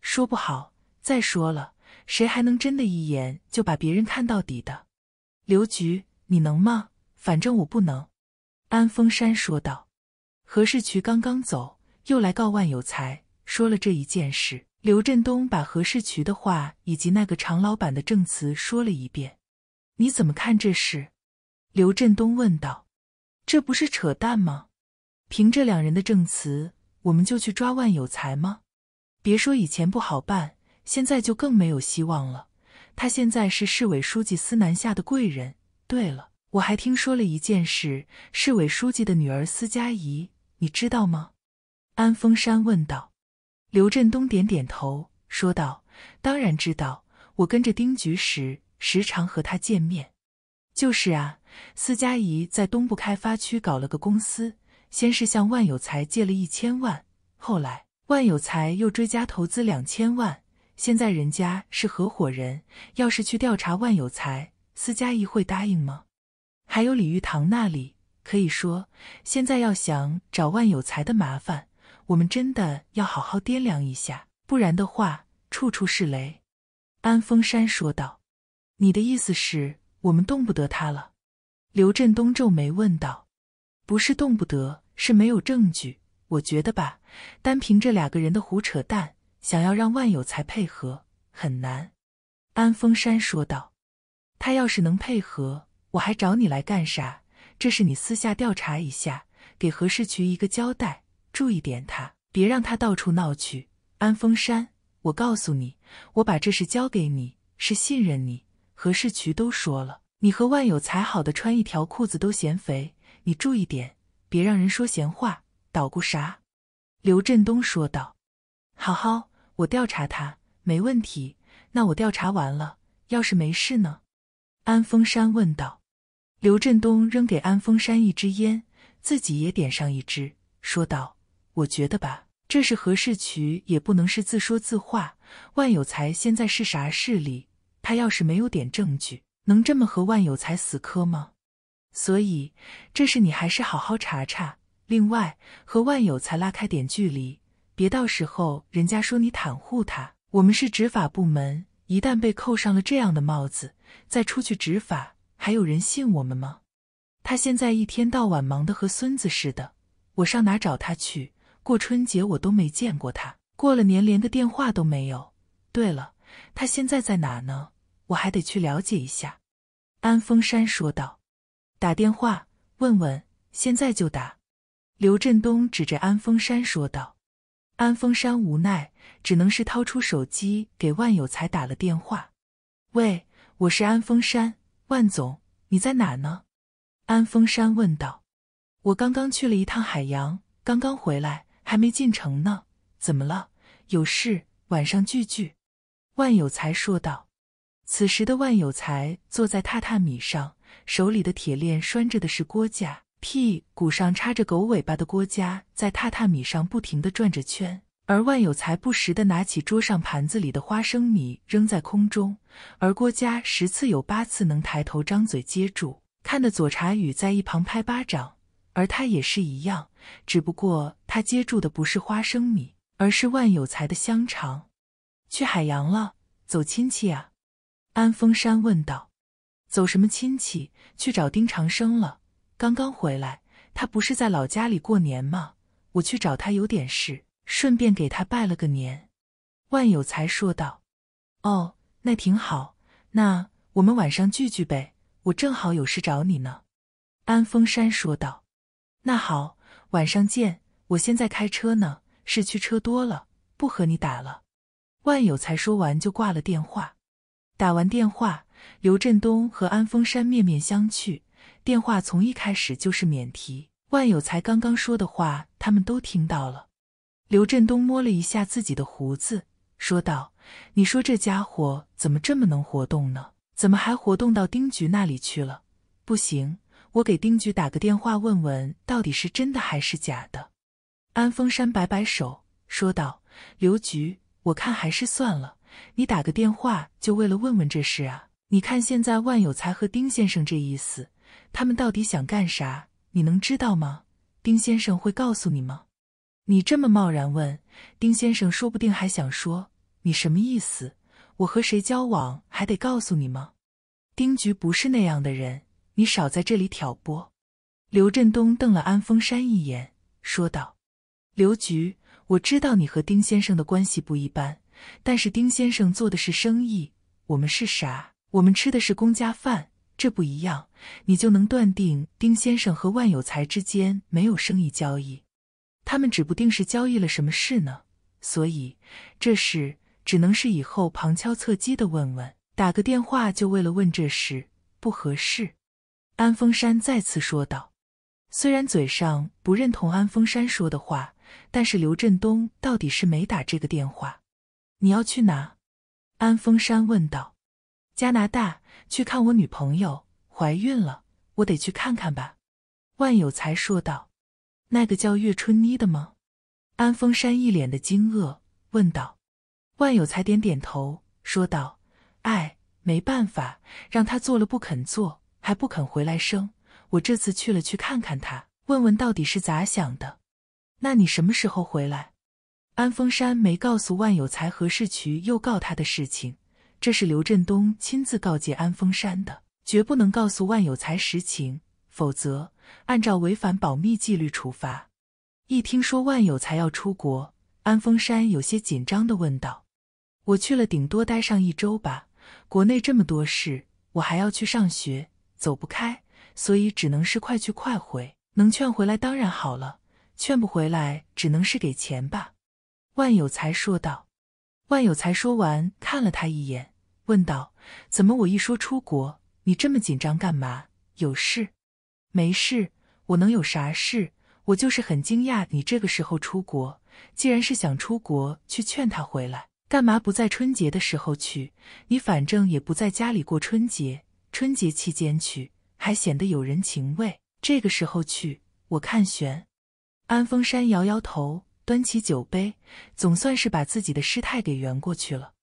说不好，再说了，谁还能真的一眼就把别人看到底的？刘局，你能吗？反正我不能。”安峰山说道。何世渠刚刚走，又来告万有才，说了这一件事。刘振东把何世渠的话以及那个常老板的证词说了一遍。你怎么看这事？刘振东问道。这不是扯淡吗？凭这两人的证词，我们就去抓万有才吗？别说以前不好办，现在就更没有希望了。他现在是市委书记司南下的贵人。对了，我还听说了一件事，市委书记的女儿司佳怡，你知道吗？安峰山问道。刘振东点点头，说道：“当然知道，我跟着丁局时，时常和他见面。就是啊，司佳怡在东部开发区搞了个公司，先是向万有才借了一千万，后来万有才又追加投资两千万，现在人家是合伙人，要是去调查万有才，司嘉怡会答应吗？还有李玉堂那里，可以说现在要想找万有才的麻烦。”我们真的要好好掂量一下，不然的话，处处是雷。”安峰山说道。“你的意思是，我们动不得他了？”刘振东皱眉问道。“不是动不得，是没有证据。我觉得吧，单凭这两个人的胡扯淡，想要让万有才配合很难。”安峰山说道。“他要是能配合，我还找你来干啥？这是你私下调查一下，给何世渠一个交代。”注意点他，别让他到处闹去。安峰山，我告诉你，我把这事交给你，是信任你。何世渠都说了，你和万有才好的穿一条裤子都嫌肥。你注意点，别让人说闲话，捣鼓啥？刘振东说道。好好，我调查他，没问题。那我调查完了，要是没事呢？安峰山问道。刘振东扔给安峰山一支烟，自己也点上一支，说道。我觉得吧，这是何世渠也不能是自说自话。万有才现在是啥势力？他要是没有点证据，能这么和万有才死磕吗？所以这事你还是好好查查。另外，和万有才拉开点距离，别到时候人家说你袒护他。我们是执法部门，一旦被扣上了这样的帽子，再出去执法，还有人信我们吗？他现在一天到晚忙得和孙子似的，我上哪找他去？过春节我都没见过他，过了年连个电话都没有。对了，他现在在哪呢？我还得去了解一下。”安峰山说道。“打电话问问，现在就打。”刘振东指着安峰山说道。安峰山无奈，只能是掏出手机给万有才打了电话。“喂，我是安峰山，万总，你在哪呢？”安峰山问道。“我刚刚去了一趟海洋，刚刚回来。”还没进城呢，怎么了？有事？晚上聚聚。”万有才说道。此时的万有才坐在榻榻米上，手里的铁链拴着的是锅架，屁股上插着狗尾巴的锅架在榻榻米上不停的转着圈。而万有才不时的拿起桌上盘子里的花生米扔在空中，而郭家十次有八次能抬头张嘴接住，看得左茶宇在一旁拍巴掌。而他也是一样，只不过他接住的不是花生米，而是万有才的香肠。去海洋了，走亲戚啊？安峰山问道。走什么亲戚？去找丁长生了。刚刚回来，他不是在老家里过年吗？我去找他有点事，顺便给他拜了个年。万有才说道。哦，那挺好。那我们晚上聚聚呗，我正好有事找你呢。安峰山说道。那好，晚上见。我现在开车呢，市区车多了，不和你打了。万有才说完就挂了电话。打完电话，刘振东和安峰山面面相觑。电话从一开始就是免提，万有才刚刚说的话他们都听到了。刘振东摸了一下自己的胡子，说道：“你说这家伙怎么这么能活动呢？怎么还活动到丁局那里去了？不行。”我给丁局打个电话，问问到底是真的还是假的。安峰山摆摆手，说道：“刘局，我看还是算了。你打个电话就为了问问这事啊？你看现在万有才和丁先生这意思，他们到底想干啥？你能知道吗？丁先生会告诉你吗？你这么贸然问，丁先生说不定还想说你什么意思？我和谁交往还得告诉你吗？丁局不是那样的人。”你少在这里挑拨！刘振东瞪了安峰山一眼，说道：“刘局，我知道你和丁先生的关系不一般，但是丁先生做的是生意，我们是啥？我们吃的是公家饭，这不一样。你就能断定丁先生和万有才之间没有生意交易？他们指不定是交易了什么事呢。所以这事只能是以后旁敲侧击的问问，打个电话就为了问这事，不合适。安峰山再次说道，虽然嘴上不认同安峰山说的话，但是刘振东到底是没打这个电话。你要去哪？安峰山问道。加拿大，去看我女朋友怀孕了，我得去看看吧。万有才说道。那个叫岳春妮的吗？安峰山一脸的惊愕，问道。万有才点点头，说道：“哎，没办法，让她做了不肯做，还不肯回来生。我这次去了，去看看她，问问到底是咋想的。那你什么时候回来？”安峰山没告诉万有才何世渠又告他的事情，这是刘振东亲自告诫安峰山的，绝不能告诉万有才实情，否则按照违反保密纪律处罚。一听说万有才要出国，安峰山有些紧张的问道：“我去了，顶多待上一周吧。国内这么多事，我还要去上学，走不开，所以只能是快去快回。能劝回来当然好了，劝不回来，只能是给钱吧。”万有才说道。万有才说完，看了他一眼，问道：“怎么我一说出国，你这么紧张干嘛？有事？没事，我能有啥事？”我就是很惊讶，你这个时候出国，既然是想出国去劝他回来，干嘛不在春节的时候去？你反正也不在家里过春节，春节期间去还显得有人情味。这个时候去，我看悬。安峰山摇摇头，端起酒杯，总算是把自己的失态给圆过去了。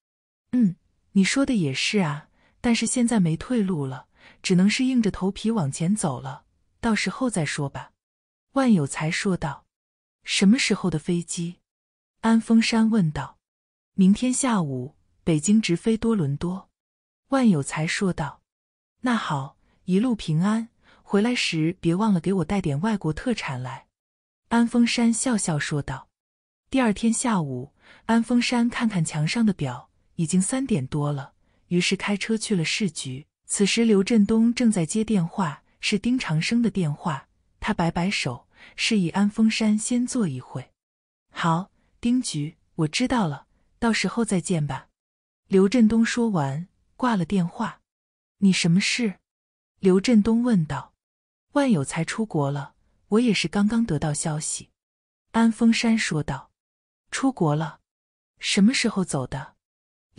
嗯，你说的也是啊，但是现在没退路了，只能是硬着头皮往前走了，到时候再说吧。万有才说道：“什么时候的飞机？”安峰山问道。“明天下午，北京直飞多伦多。”万有才说道。“那好，一路平安，回来时别忘了给我带点外国特产来。”安峰山笑笑说道。第二天下午，安峰山看看墙上的表，已经三点多了，于是开车去了市局。此时，刘振东正在接电话，是丁长生的电话。他摆摆手，示意安峰山先坐一会。好，丁局，我知道了，到时候再见吧。刘振东说完，挂了电话。你什么事？刘振东问道。万有才出国了，我也是刚刚得到消息。安峰山说道。出国了？什么时候走的？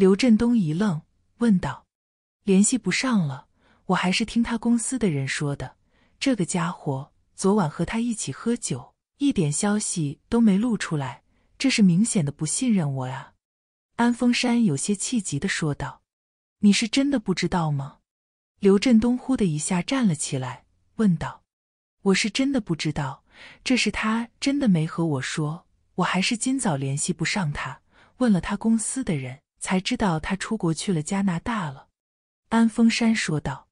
刘振东一愣，问道。联系不上了，我还是听他公司的人说的。这个家伙。昨晚和他一起喝酒，一点消息都没露出来，这是明显的不信任我呀！安峰山有些气急的说道：“你是真的不知道吗？”刘振东呼的一下站了起来，问道：“我是真的不知道，这是他真的没和我说，我还是今早联系不上他，问了他公司的人，才知道他出国去了加拿大了。”安峰山说道。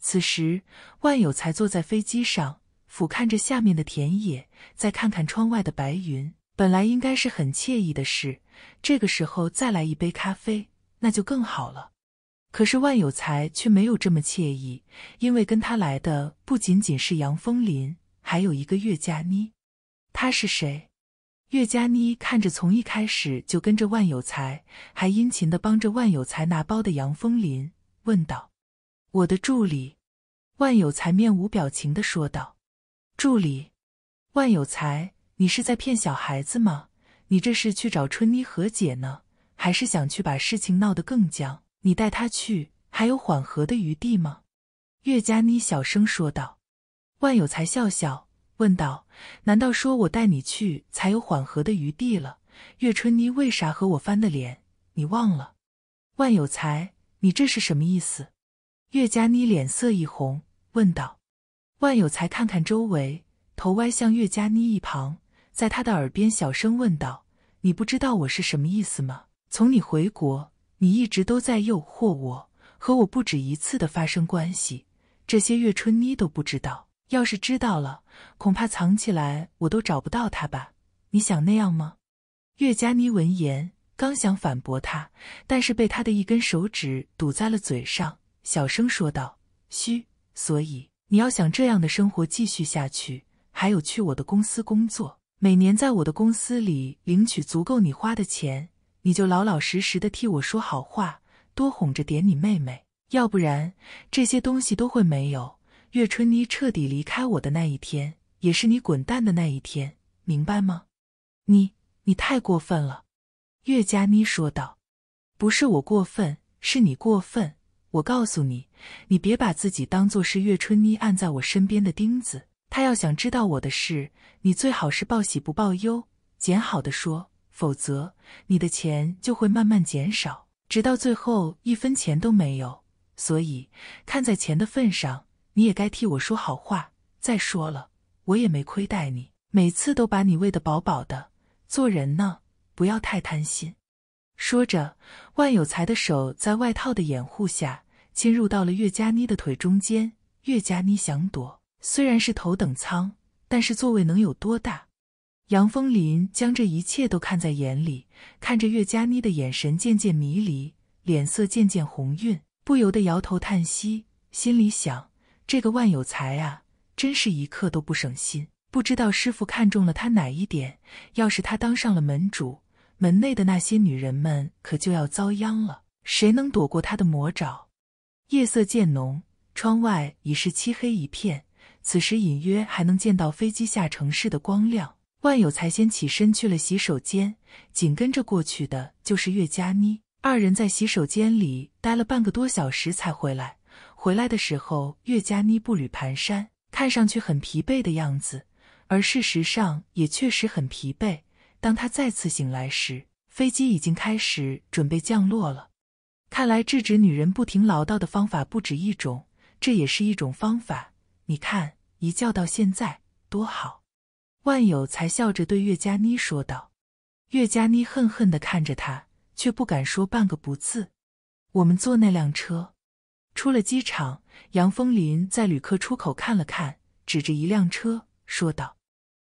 此时，万有才坐在飞机上。俯瞰着下面的田野，再看看窗外的白云，本来应该是很惬意的事。这个时候再来一杯咖啡，那就更好了。可是万有才却没有这么惬意，因为跟他来的不仅仅是杨风林，还有一个岳佳妮。他是谁？岳佳妮看着从一开始就跟着万有才，还殷勤的帮着万有才拿包的杨风林，问道：“我的助理。”万有才面无表情的说道。助理，万有才，你是在骗小孩子吗？你这是去找春妮和解呢，还是想去把事情闹得更僵？你带她去，还有缓和的余地吗？岳佳妮小声说道。万有才笑笑，问道：“难道说我带你去才有缓和的余地了？岳春妮为啥和我翻的脸？你忘了？”万有才，你这是什么意思？岳佳妮脸色一红，问道。万有才看看周围，头歪向岳佳妮一旁，在他的耳边小声问道：“你不知道我是什么意思吗？从你回国，你一直都在诱惑我，和我不止一次的发生关系。这些岳春妮都不知道，要是知道了，恐怕藏起来我都找不到他吧？你想那样吗？”岳佳妮闻言，刚想反驳他，但是被他的一根手指堵在了嘴上，小声说道：“嘘，所以。”你要想这样的生活继续下去，还有去我的公司工作，每年在我的公司里领取足够你花的钱，你就老老实实的替我说好话，多哄着点你妹妹。要不然，这些东西都会没有。岳春妮彻底离开我的那一天，也是你滚蛋的那一天，明白吗？你，你太过分了。”岳佳妮说道。“不是我过分，是你过分。我告诉你，你别把自己当做是岳春妮按在我身边的钉子。她要想知道我的事，你最好是报喜不报忧，捡好的说，否则你的钱就会慢慢减少，直到最后一分钱都没有。所以，看在钱的份上。”你也该替我说好话。再说了，我也没亏待你，每次都把你喂得饱饱的。做人呢，不要太贪心。说着，万有才的手在外套的掩护下侵入到了岳佳妮的腿中间。岳佳妮想躲，虽然是头等舱，但是座位能有多大？杨风林将这一切都看在眼里，看着岳佳妮的眼神渐渐迷离，脸色渐渐红晕，不由得摇头叹息，心里想。这个万有才啊，真是一刻都不省心。不知道师傅看中了他哪一点？要是他当上了门主，门内的那些女人们可就要遭殃了。谁能躲过他的魔爪？夜色渐浓，窗外已是漆黑一片。此时隐约还能见到飞机下城市的光亮。万有才先起身去了洗手间，紧跟着过去的就是岳佳妮。二人在洗手间里待了半个多小时才回来。回来的时候，岳佳妮步履蹒跚，看上去很疲惫的样子，而事实上也确实很疲惫。当她再次醒来时，飞机已经开始准备降落了。看来制止女人不停唠叨的方法不止一种，这也是一种方法。你看，一觉到现在多好。万有才笑着对岳佳妮说道。岳佳妮恨恨地看着他，却不敢说半个不字。我们坐那辆车。出了机场，杨风林在旅客出口看了看，指着一辆车说道：“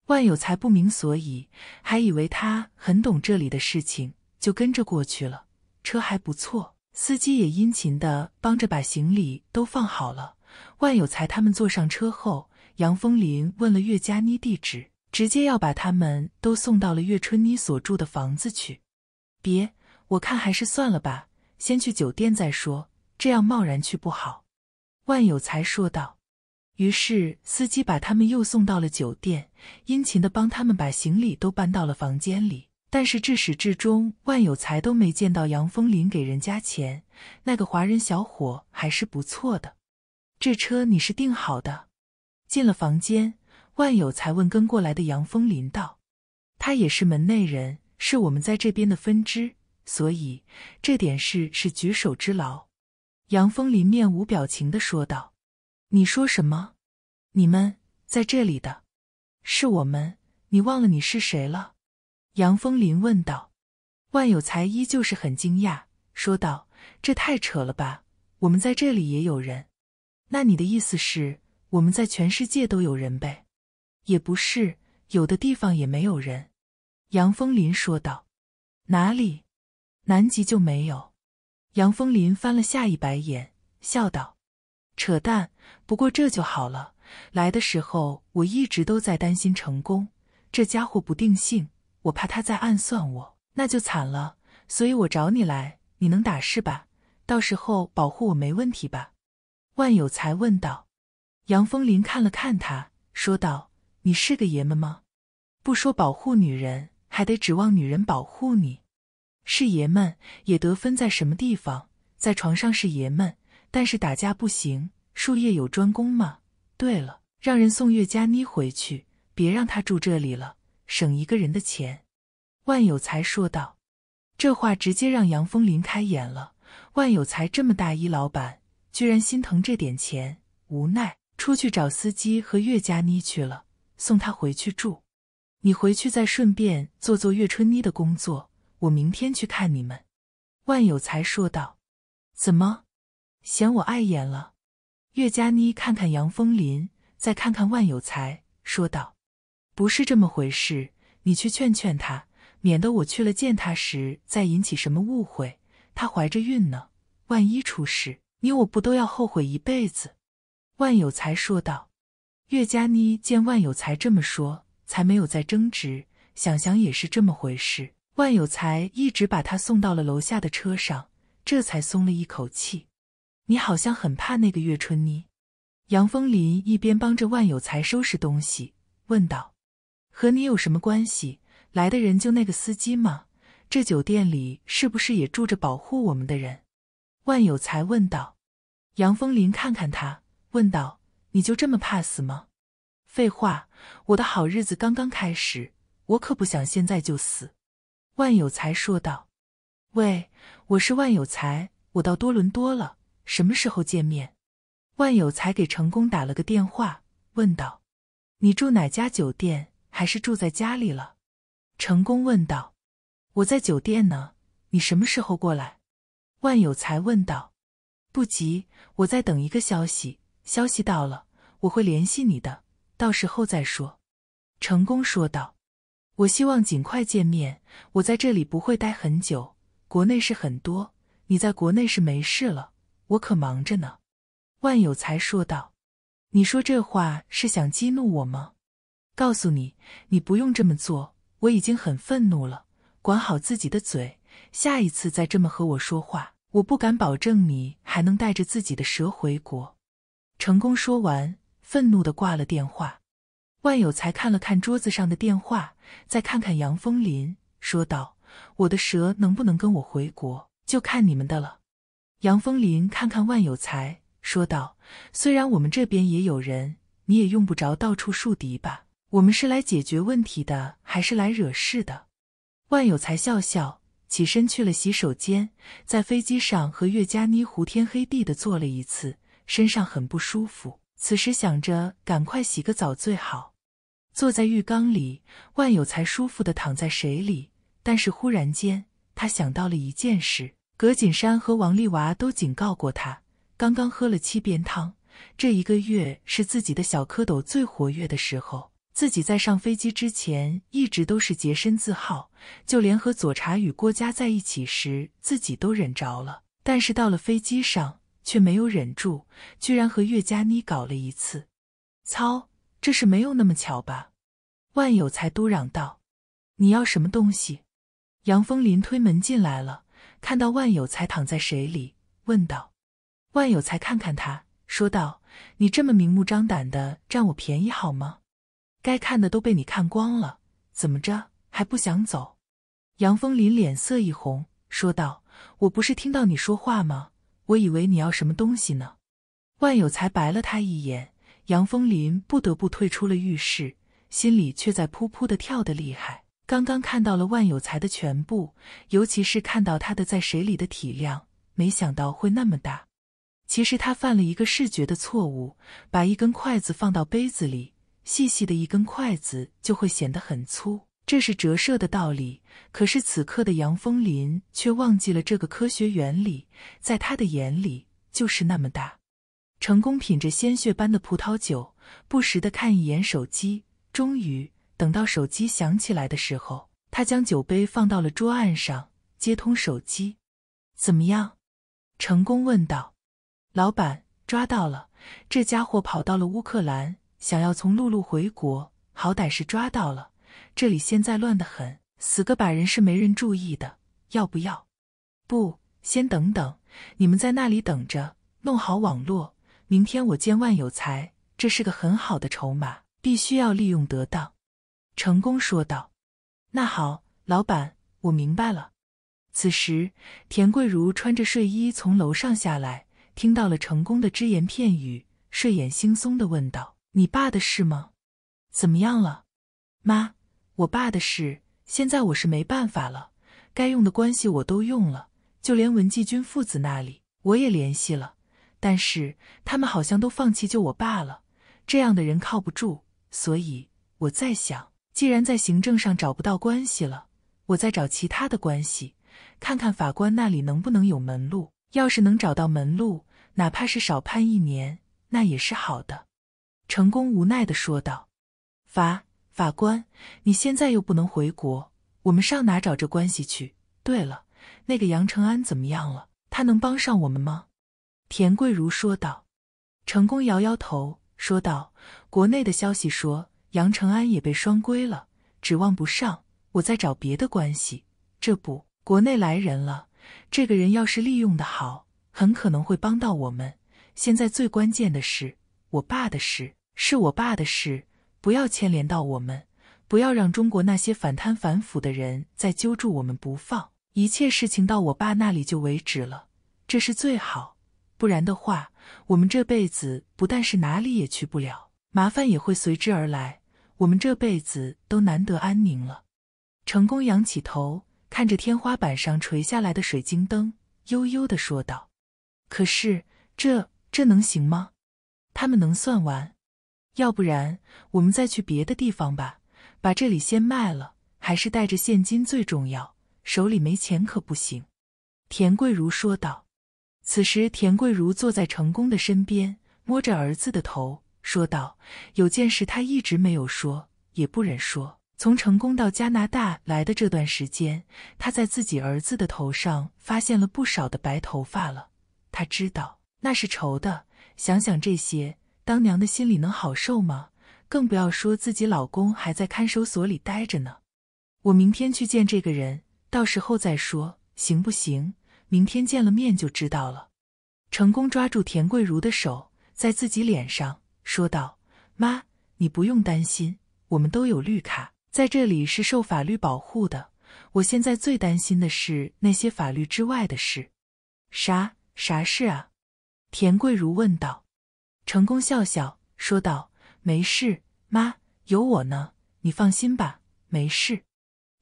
万有才不明所以，还以为他很懂这里的事情，就跟着过去了。车还不错，司机也殷勤的帮着把行李都放好了。万有才他们坐上车后，杨风林问了岳佳妮地址，直接要把他们都送到了岳春妮所住的房子去。别，我看还是算了吧，先去酒店再说。”这样贸然去不好，万有才说道。于是司机把他们又送到了酒店，殷勤的帮他们把行李都搬到了房间里。但是至始至终，万有才都没见到杨风林给人家钱。那个华人小伙还是不错的。这车你是订好的？进了房间，万有才问跟过来的杨风林道：“他也是门内人，是我们在这边的分支，所以这点事是举手之劳。”杨风林面无表情的说道：“你说什么？你们在这里的，是我们？你忘了你是谁了？”杨风林问道。万有才依旧是很惊讶，说道：“这太扯了吧！我们在这里也有人？那你的意思是我们在全世界都有人呗？也不是，有的地方也没有人。”杨风林说道：“哪里？南极就没有？”杨风林翻了下一白眼，笑道：“扯淡！不过这就好了。来的时候我一直都在担心成功，这家伙不定性，我怕他在暗算我，那就惨了。所以我找你来，你能打是吧？到时候保护我没问题吧？”万有才问道。杨风林看了看他，说道：“你是个爷们吗？不说保护女人，还得指望女人保护你。”是爷们也得分在什么地方，在床上是爷们，但是打架不行。术业有专攻嘛。对了，让人送岳佳妮回去，别让她住这里了，省一个人的钱。”万有才说道。这话直接让杨风林开眼了。万有才这么大一老板，居然心疼这点钱，无奈出去找司机和岳佳妮去了，送她回去住。你回去再顺便做做岳春妮的工作。我明天去看你们，万有才说道。怎么，嫌我碍眼了？岳佳妮看看杨风林，再看看万有才，说道：“不是这么回事，你去劝劝他，免得我去了见他时再引起什么误会。她怀着孕呢，万一出事，你我不都要后悔一辈子？”万有才说道。岳佳妮见万有才这么说，才没有再争执。想想也是这么回事。万有才一直把他送到了楼下的车上，这才松了一口气。你好像很怕那个岳春妮。杨风林一边帮着万有才收拾东西，问道：“和你有什么关系？来的人就那个司机吗？这酒店里是不是也住着保护我们的人？”万有才问道。杨风林看看他，问道：“你就这么怕死吗？”“废话，我的好日子刚刚开始，我可不想现在就死。”万有才说道：“喂，我是万有才，我到多伦多了，什么时候见面？”万有才给成功打了个电话，问道：“你住哪家酒店？还是住在家里了？”成功问道：“我在酒店呢，你什么时候过来？”万有才问道：“不急，我在等一个消息，消息到了，我会联系你的，到时候再说。”成功说道。我希望尽快见面。我在这里不会待很久，国内事很多。你在国内是没事了，我可忙着呢。”万有才说道。“你说这话是想激怒我吗？告诉你，你不用这么做。我已经很愤怒了，管好自己的嘴。下一次再这么和我说话，我不敢保证你还能带着自己的蛇回国。”成功说完，愤怒的挂了电话。万有才看了看桌子上的电话，再看看杨风林，说道：“我的蛇能不能跟我回国，就看你们的了。”杨风林看看万有才，说道：“虽然我们这边也有人，你也用不着到处树敌吧？我们是来解决问题的，还是来惹事的？”万有才笑笑，起身去了洗手间，在飞机上和岳佳妮胡天黑地的坐了一次，身上很不舒服。此时想着赶快洗个澡最好。坐在浴缸里，万有才舒服的躺在水里。但是忽然间，他想到了一件事：葛锦山和王丽娃都警告过他，刚刚喝了七便汤。这一个月是自己的小蝌蚪最活跃的时候。自己在上飞机之前一直都是洁身自好，就连和左茶与郭嘉在一起时，自己都忍着了。但是到了飞机上，却没有忍住，居然和岳佳妮搞了一次。操！这是没有那么巧吧？万有才嘟嚷道：“你要什么东西？”杨风林推门进来了，看到万有才躺在水里，问道：“万有才看看他，说道：‘你这么明目张胆的占我便宜好吗？该看的都被你看光了，怎么着还不想走？’”杨风林脸色一红，说道：“我不是听到你说话吗？我以为你要什么东西呢。”万有才白了他一眼。杨风林不得不退出了浴室，心里却在噗噗的跳得厉害。刚刚看到了万有才的全部，尤其是看到他的在水里的体量，没想到会那么大。其实他犯了一个视觉的错误，把一根筷子放到杯子里，细细的一根筷子就会显得很粗，这是折射的道理。可是此刻的杨风林却忘记了这个科学原理，在他的眼里就是那么大。成功品着鲜血般的葡萄酒，不时的看一眼手机。终于等到手机响起来的时候，他将酒杯放到了桌案上，接通手机。怎么样？成功问道。老板抓到了，这家伙跑到了乌克兰，想要从陆路回国。好歹是抓到了，这里现在乱得很，死个把人是没人注意的。要不要？不，先等等，你们在那里等着，弄好网络。明天我见万有才，这是个很好的筹码，必须要利用得当。”成功说道。“那好，老板，我明白了。”此时，田桂如穿着睡衣从楼上下来，听到了成功的只言片语，睡眼惺忪的问道：“你爸的事吗？怎么样了？”“妈，我爸的事，现在我是没办法了，该用的关系我都用了，就连文继军父子那里，我也联系了。”但是他们好像都放弃救我爸了，这样的人靠不住，所以我在想，既然在行政上找不到关系了，我再找其他的关系，看看法官那里能不能有门路。要是能找到门路，哪怕是少判一年，那也是好的。成功无奈的说道：“法法官，你现在又不能回国，我们上哪找这关系去？对了，那个杨成安怎么样了？他能帮上我们吗？”田桂如说道：“成功摇摇头，说道：‘国内的消息说，杨承安也被双规了，指望不上。我再找别的关系。这不，国内来人了。这个人要是利用的好，很可能会帮到我们。现在最关键的是，我爸的事是我爸的事，不要牵连到我们，不要让中国那些反贪反腐的人再揪住我们不放。一切事情到我爸那里就为止了，这是最好。不然的话，我们这辈子不但是哪里也去不了，麻烦也会随之而来。我们这辈子都难得安宁了。成功仰起头，看着天花板上垂下来的水晶灯，悠悠的说道：“可是这这能行吗？他们能算完？要不然我们再去别的地方吧，把这里先卖了，还是带着现金最重要。”手里没钱可不行，田桂如说道。此时，田桂如坐在成功的身边，摸着儿子的头，说道：“有件事他一直没有说，也不忍说。从成功到加拿大来的这段时间，他在自己儿子的头上发现了不少的白头发了。他知道那是愁的。想想这些，当娘的心里能好受吗？更不要说自己老公还在看守所里待着呢。我明天去见这个人。”到时候再说，行不行？明天见了面就知道了。成功抓住田桂如的手，在自己脸上说道：“妈，你不用担心，我们都有绿卡，在这里是受法律保护的。我现在最担心的是那些法律之外的事。”啥啥事啊？田桂如问道。成功笑笑说道：“没事，妈，有我呢，你放心吧，没事。”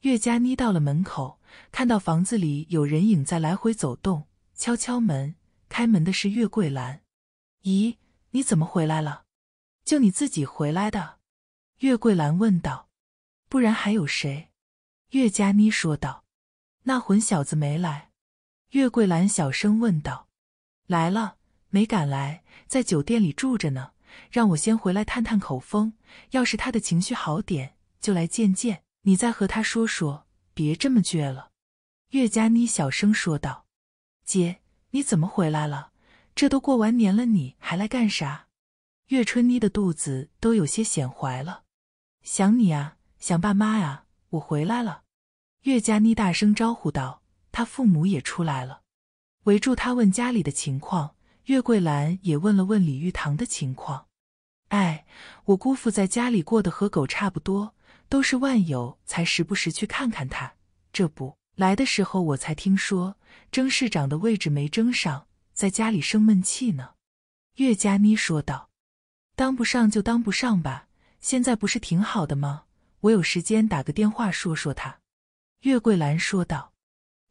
岳佳妮到了门口，看到房子里有人影在来回走动，敲敲门。开门的是月桂兰。咦，你怎么回来了？就你自己回来的？月桂兰问道。不然还有谁？岳佳妮说道。那混小子没来？月桂兰小声问道。来了，没赶来，在酒店里住着呢。让我先回来探探口风，要是他的情绪好点，就来见见。你再和他说说，别这么倔了。”岳佳妮小声说道。“姐，你怎么回来了？这都过完年了，你还来干啥？”岳春妮的肚子都有些显怀了。“想你啊，想爸妈呀，我回来了。”岳佳妮大声招呼道。他父母也出来了，围住他问家里的情况。岳桂兰也问了问李玉堂的情况。“哎，我姑父在家里过得和狗差不多。”都是万有才时不时去看看他，这不来的时候我才听说征市长的位置没争上，在家里生闷气呢。岳佳妮说道：“当不上就当不上吧，现在不是挺好的吗？我有时间打个电话说说他。”岳桂兰说道。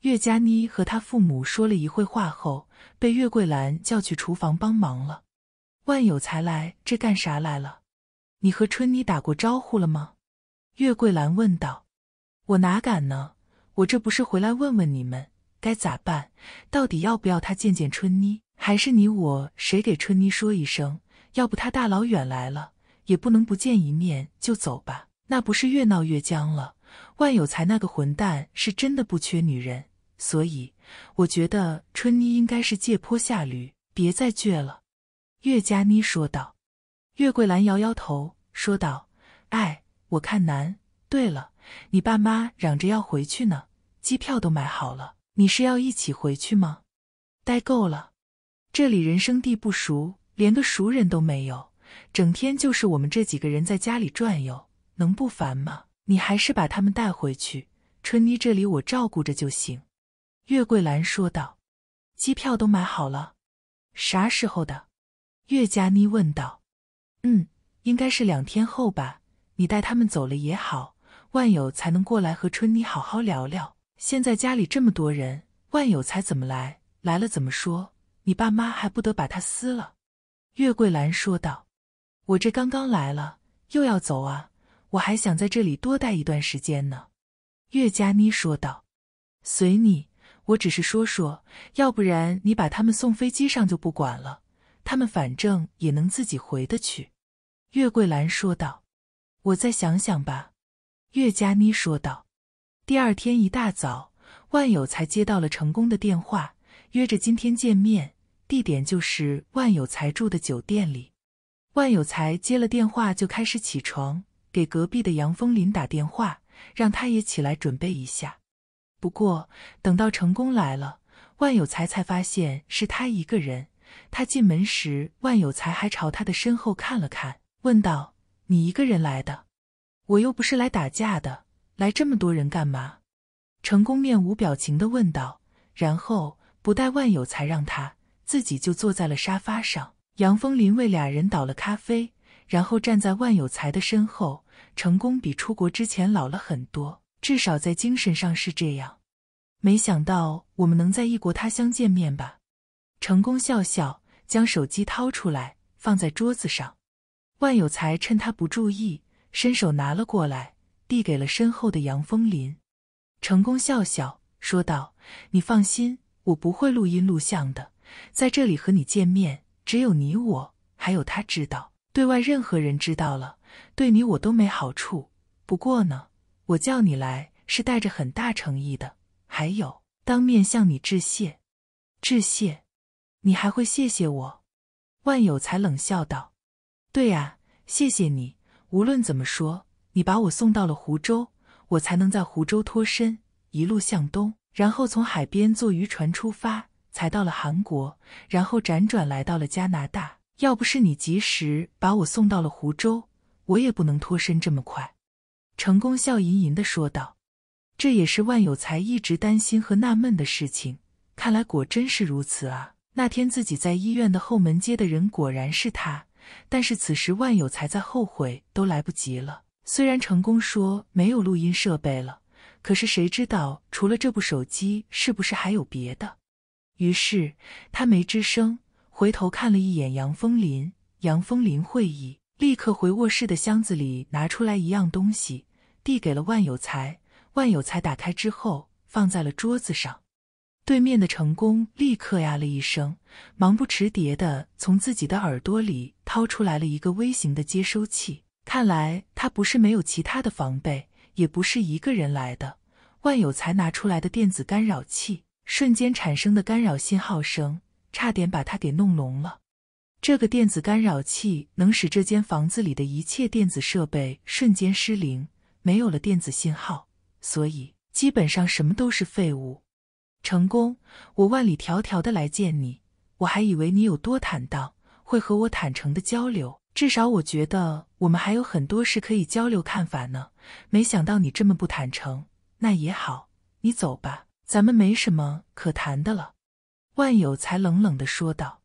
岳佳妮和他父母说了一会话后，被岳桂兰叫去厨房帮忙了。万有才来，这干啥来了？你和春妮打过招呼了吗？岳桂兰问道：“我哪敢呢？我这不是回来问问你们该咋办？到底要不要他见见春妮？还是你我谁给春妮说一声？要不他大老远来了，也不能不见一面就走吧？那不是越闹越僵了？万有才那个混蛋是真的不缺女人，所以我觉得春妮应该是借坡下驴，别再倔了。”岳佳妮说道。岳桂兰摇摇头说道：“哎。”我看难。对了，你爸妈嚷着要回去呢，机票都买好了。你是要一起回去吗？待够了，这里人生地不熟，连个熟人都没有，整天就是我们这几个人在家里转悠，能不烦吗？你还是把他们带回去，春妮这里我照顾着就行。”岳桂兰说道。“机票都买好了，啥时候的？”岳佳妮问道。“嗯，应该是两天后吧。”你带他们走了也好，万有才能过来和春妮好好聊聊。现在家里这么多人，万有才怎么来？来了怎么说？你爸妈还不得把他撕了？岳桂兰说道：“我这刚刚来了，又要走啊！我还想在这里多待一段时间呢。”岳佳妮说道：“随你，我只是说说，要不然你把他们送飞机上就不管了，他们反正也能自己回得去。”岳桂兰说道。我再想想吧，岳佳妮说道。第二天一大早，万有才接到了成功的电话，约着今天见面，地点就是万有才住的酒店里。万有才接了电话就开始起床，给隔壁的杨风林打电话，让他也起来准备一下。不过等到成功来了，万有才才发现是他一个人。他进门时，万有才还朝他的身后看了看，问道：“你一个人来的？我又不是来打架的，来这么多人干嘛？”成功面无表情的问道，然后不待万有才让他，自己就坐在了沙发上。杨风林为俩人倒了咖啡，然后站在万有才的身后。成功比出国之前老了很多。至少在精神上是这样。没想到我们能在异国他乡见面吧？成功笑笑，将手机掏出来放在桌子上。万有才趁他不注意，伸手拿了过来，递给了身后的杨风林。成功笑笑说道：“你放心，我不会录音录像的。在这里和你见面，只有你我还有他知道。对外任何人知道了，对你我都没好处。不过呢。”我叫你来是带着很大诚意的，还有当面向你致谢。致谢？你还会谢谢我？万有才冷笑道：“对呀，谢谢你。无论怎么说，你把我送到了湖州，我才能在湖州脱身，一路向东，然后从海边坐渔船出发，才到了韩国，然后辗转来到了加拿大。要不是你及时把我送到了湖州，我也不能脱身这么快。”成功笑吟吟的说道：“这也是万有才一直担心和纳闷的事情。看来果真是如此啊！那天自己在医院的后门接的人果然是他。但是此时万有才在后悔都来不及了。虽然成功说没有录音设备了，可是谁知道除了这部手机，是不是还有别的？于是他没吱声，回头看了一眼杨风林。杨风林会意。”立刻回卧室的箱子里拿出来一样东西，递给了万有才。万有才打开之后，放在了桌子上。对面的成功立刻呀了一声，忙不迟迭的从自己的耳朵里掏出来了一个微型的接收器。看来他不是没有其他的防备，也不是一个人来的。万有才拿出来的电子干扰器，瞬间产生的干扰信号声，差点把他给弄聋了。这个电子干扰器能使这间房子里的一切电子设备瞬间失灵，没有了电子信号，所以基本上什么都是废物。成功，我万里迢迢的来见你，我还以为你有多坦荡，会和我坦诚的交流，至少我觉得我们还有很多事可以交流看法呢。没想到你这么不坦诚，那也好，你走吧，咱们没什么可谈的了。万有才冷冷的说道。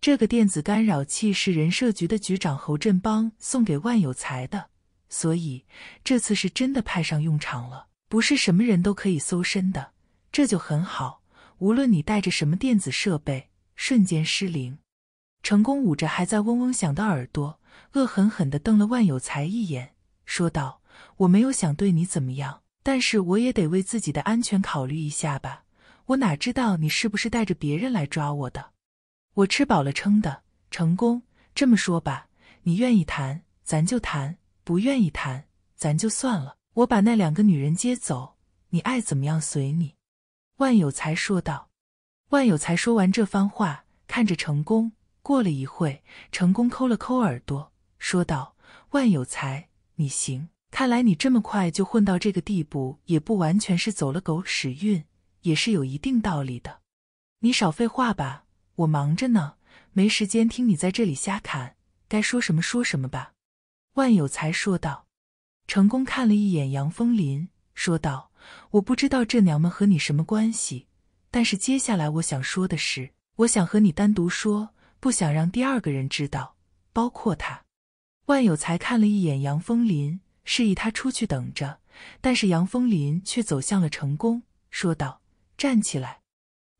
这个电子干扰器是人社局的局长侯振邦送给万有才的，所以这次是真的派上用场了。不是什么人都可以搜身的，这就很好。无论你带着什么电子设备，瞬间失灵。成功捂着还在嗡嗡响的耳朵，恶狠狠地瞪了万有才一眼，说道：“我没有想对你怎么样，但是我也得为自己的安全考虑一下吧。我哪知道你是不是带着别人来抓我的？”我吃饱了撑的，成功。这么说吧，你愿意谈，咱就谈；不愿意谈，咱就算了。我把那两个女人接走，你爱怎么样随你。”万有才说道。万有才说完这番话，看着成功。过了一会，成功抠了抠耳朵，说道：“万有才，你行。看来你这么快就混到这个地步，也不完全是走了狗屎运，也是有一定道理的。你少废话吧。”我忙着呢，没时间听你在这里瞎侃，该说什么说什么吧。”万有才说道。成功看了一眼杨风林，说道：“我不知道这娘们和你什么关系，但是接下来我想说的是，我想和你单独说，不想让第二个人知道，包括他。”万有才看了一眼杨风林，示意他出去等着，但是杨风林却走向了成功，说道：“站起来。”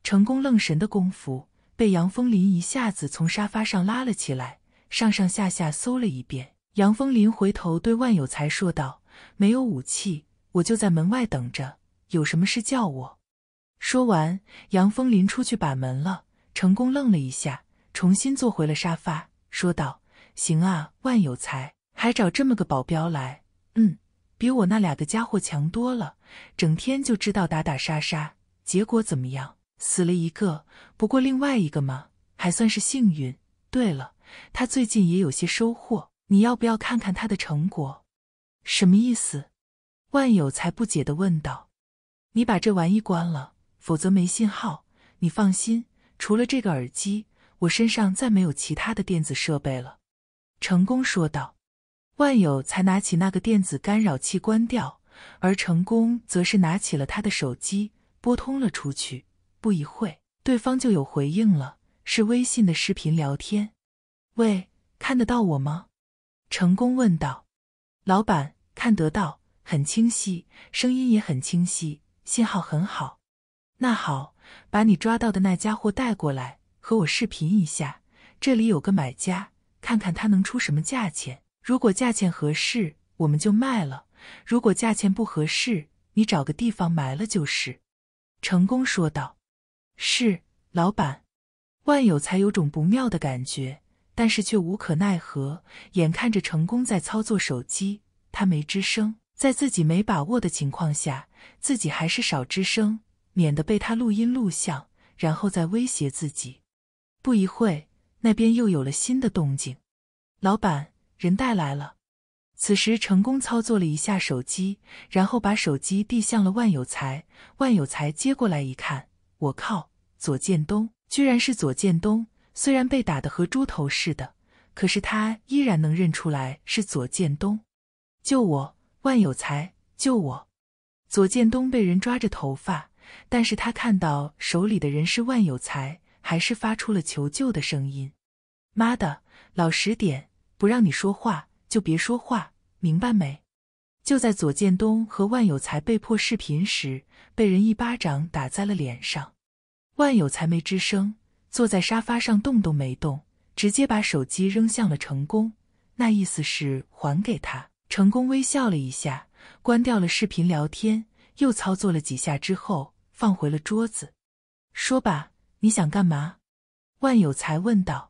成功愣神的功夫。被杨风林一下子从沙发上拉了起来，上上下下搜了一遍。杨风林回头对万有才说道：“没有武器，我就在门外等着，有什么事叫我。”说完，杨风林出去把门了。成功愣了一下，重新坐回了沙发，说道：“行啊，万有才，还找这么个保镖来？嗯，比我那俩个家伙强多了，整天就知道打打杀杀，结果怎么样？”死了一个，不过另外一个嘛，还算是幸运。对了，他最近也有些收获，你要不要看看他的成果？什么意思？万有才不解的问道。你把这玩意关了，否则没信号。你放心，除了这个耳机，我身上再没有其他的电子设备了。成功说道。万有才拿起那个电子干扰器关掉，而成功则是拿起了他的手机，拨通了出去。不一会，对方就有回应了，是微信的视频聊天。喂，看得到我吗？成功问道。老板，看得到，很清晰，声音也很清晰，信号很好。那好，把你抓到的那家伙带过来，和我视频一下。这里有个买家，看看他能出什么价钱。如果价钱合适，我们就卖了；如果价钱不合适，你找个地方埋了就是。”成功说道。“是，老板。”万有才有种不妙的感觉，但是却无可奈何。眼看着成功在操作手机，他没吱声。在自己没把握的情况下，自己还是少吱声，免得被他录音录像，然后再威胁自己。不一会，那边又有了新的动静。老板。人带来了，此时成功操作了一下手机，然后把手机递向了万有才。万有才接过来一看，我靠，左建东，居然是左建东！虽然被打得和猪头似的，可是他依然能认出来是左建东。救我，万有才，救我！左建东被人抓着头发，但是他看到手里的人是万有才，还是发出了求救的声音。妈的，老实点！不让你说话就别说话，明白没？就在左建东和万有才被迫视频时，被人一巴掌打在了脸上。万有才没吱声，坐在沙发上动都没动，直接把手机扔向了成功，那意思是还给他。成功微笑了一下，关掉了视频聊天，又操作了几下之后放回了桌子。说吧，你想干嘛？万有才问道。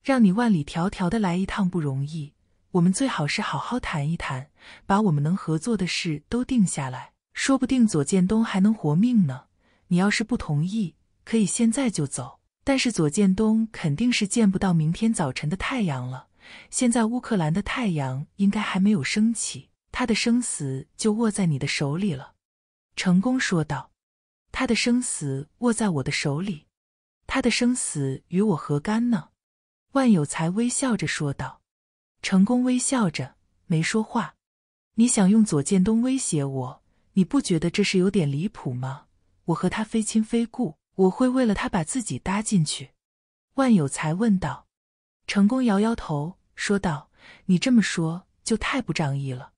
让你万里迢迢的来一趟不容易，我们最好是好好谈一谈，把我们能合作的事都定下来，说不定左建东还能活命呢。你要是不同意，可以现在就走，但是左建东肯定是见不到明天早晨的太阳了。现在乌克兰的太阳应该还没有升起，他的生死就握在你的手里了。”成功说道，“他的生死握在我的手里，他的生死与我何干呢？”万有才微笑着说道：“成功微笑着没说话。你想用左建东威胁我？你不觉得这是有点离谱吗？我和他非亲非故，我会为了他把自己搭进去？”万有才问道。成功摇摇头说道：“你这么说就太不仗义了。”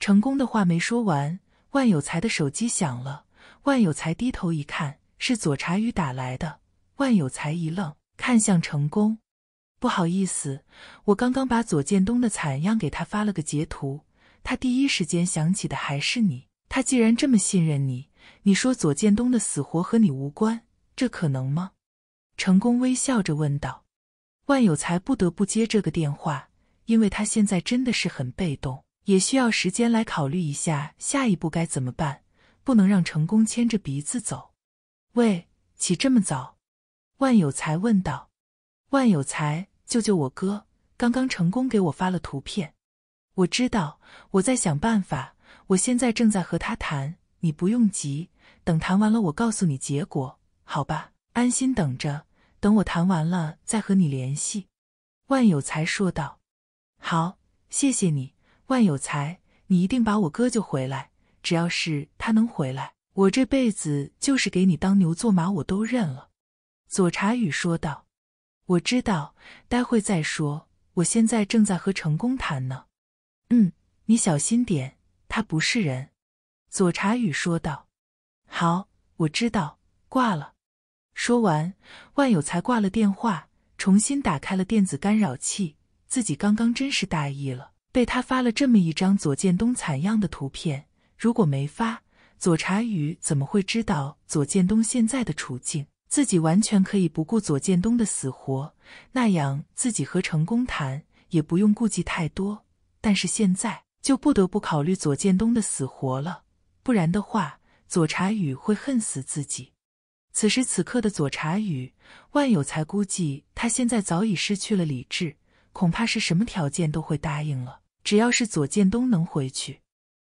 成功的话没说完，万有才的手机响了。万有才低头一看，是左茶雨打来的。万有才一愣，看向成功。不好意思，我刚刚把左建东的惨样给他发了个截图，他第一时间想起的还是你。他既然这么信任你，你说左建东的死活和你无关，这可能吗？成功微笑着问道。万有才不得不接这个电话，因为他现在真的是很被动，也需要时间来考虑一下下一步该怎么办，不能让成功牵着鼻子走。喂，起这么早？万有才问道。万有才。救救我哥！刚刚成功给我发了图片，我知道，我在想办法。我现在正在和他谈，你不用急，等谈完了我告诉你结果，好吧？安心等着，等我谈完了再和你联系。”万有才说道。“好，谢谢你，万有才，你一定把我哥救回来。只要是他能回来，我这辈子就是给你当牛做马我都认了。”左茶雨说道。我知道，待会再说。我现在正在和成功谈呢。嗯，你小心点，他不是人。”左茶宇说道。“好，我知道。”挂了。说完，万有才挂了电话，重新打开了电子干扰器。自己刚刚真是大意了，被他发了这么一张左建东惨样的图片。如果没发，左茶宇怎么会知道左建东现在的处境？自己完全可以不顾左建东的死活，那样自己和成功谈也不用顾忌太多。但是现在就不得不考虑左建东的死活了，不然的话，左茶宇会恨死自己。此时此刻的左茶宇，万有才估计他现在早已失去了理智，恐怕是什么条件都会答应了。只要是左建东能回去，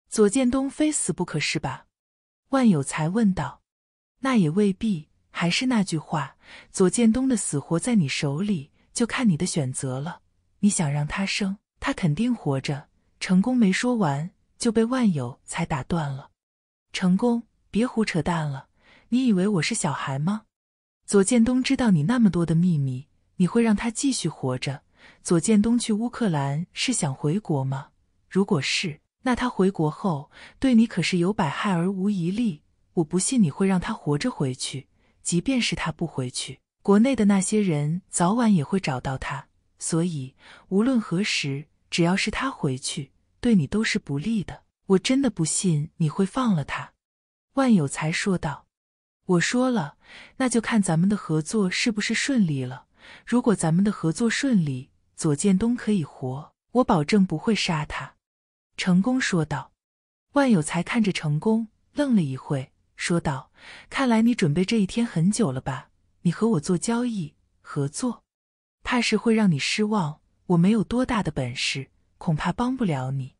左建东非死不可是吧？万有才问道。那也未必，还是那句话，左建东的死活在你手里，就看你的选择了。你想让他生，他肯定活着。成功没说完，就被万有才打断了。成功，别胡扯淡了，你以为我是小孩吗？左建东知道你那么多的秘密，你会让他继续活着？左建东去乌克兰是想回国吗？如果是，那他回国后对你可是有百害而无一利。我不信你会让他活着回去。即便是他不回去，国内的那些人早晚也会找到他。所以无论何时，只要是他回去，对你都是不利的。我真的不信你会放了他。”万有才说道。“我说了，那就看咱们的合作是不是顺利了。如果咱们的合作顺利，左建东可以活，我保证不会杀他。”成功说道。万有才看着成功，愣了一会，说道：“看来你准备这一天很久了吧？你和我做交易合作，怕是会让你失望。我没有多大的本事，恐怕帮不了你。”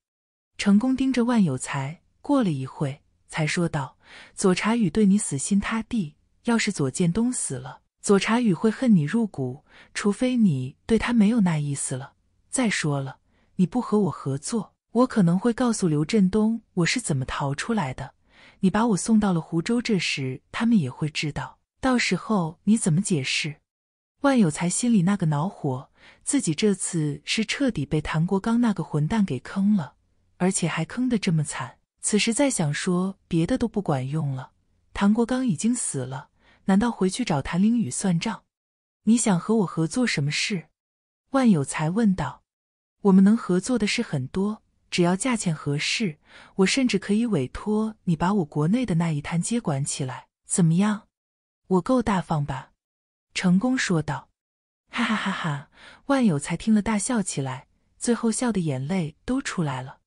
成功盯着万有才，过了一会，才说道：“左查宇对你死心塌地，要是左建东死了。”左查宇会恨你入骨，除非你对他没有那意思了。再说了，你不和我合作，我可能会告诉刘振东我是怎么逃出来的。你把我送到了湖州，这时他们也会知道。到时候你怎么解释？万有才心里那个恼火，自己这次是彻底被谭国刚那个混蛋给坑了，而且还坑得这么惨。此时再想说别的都不管用了，谭国刚已经死了。难道回去找谭凌宇算账？你想和我合作什么事？万有才问道。我们能合作的事很多，只要价钱合适，我甚至可以委托你把我国内的那一摊接管起来，怎么样？我够大方吧？成功说道。哈哈哈哈！万有才听了大笑起来，最后笑的眼泪都出来了。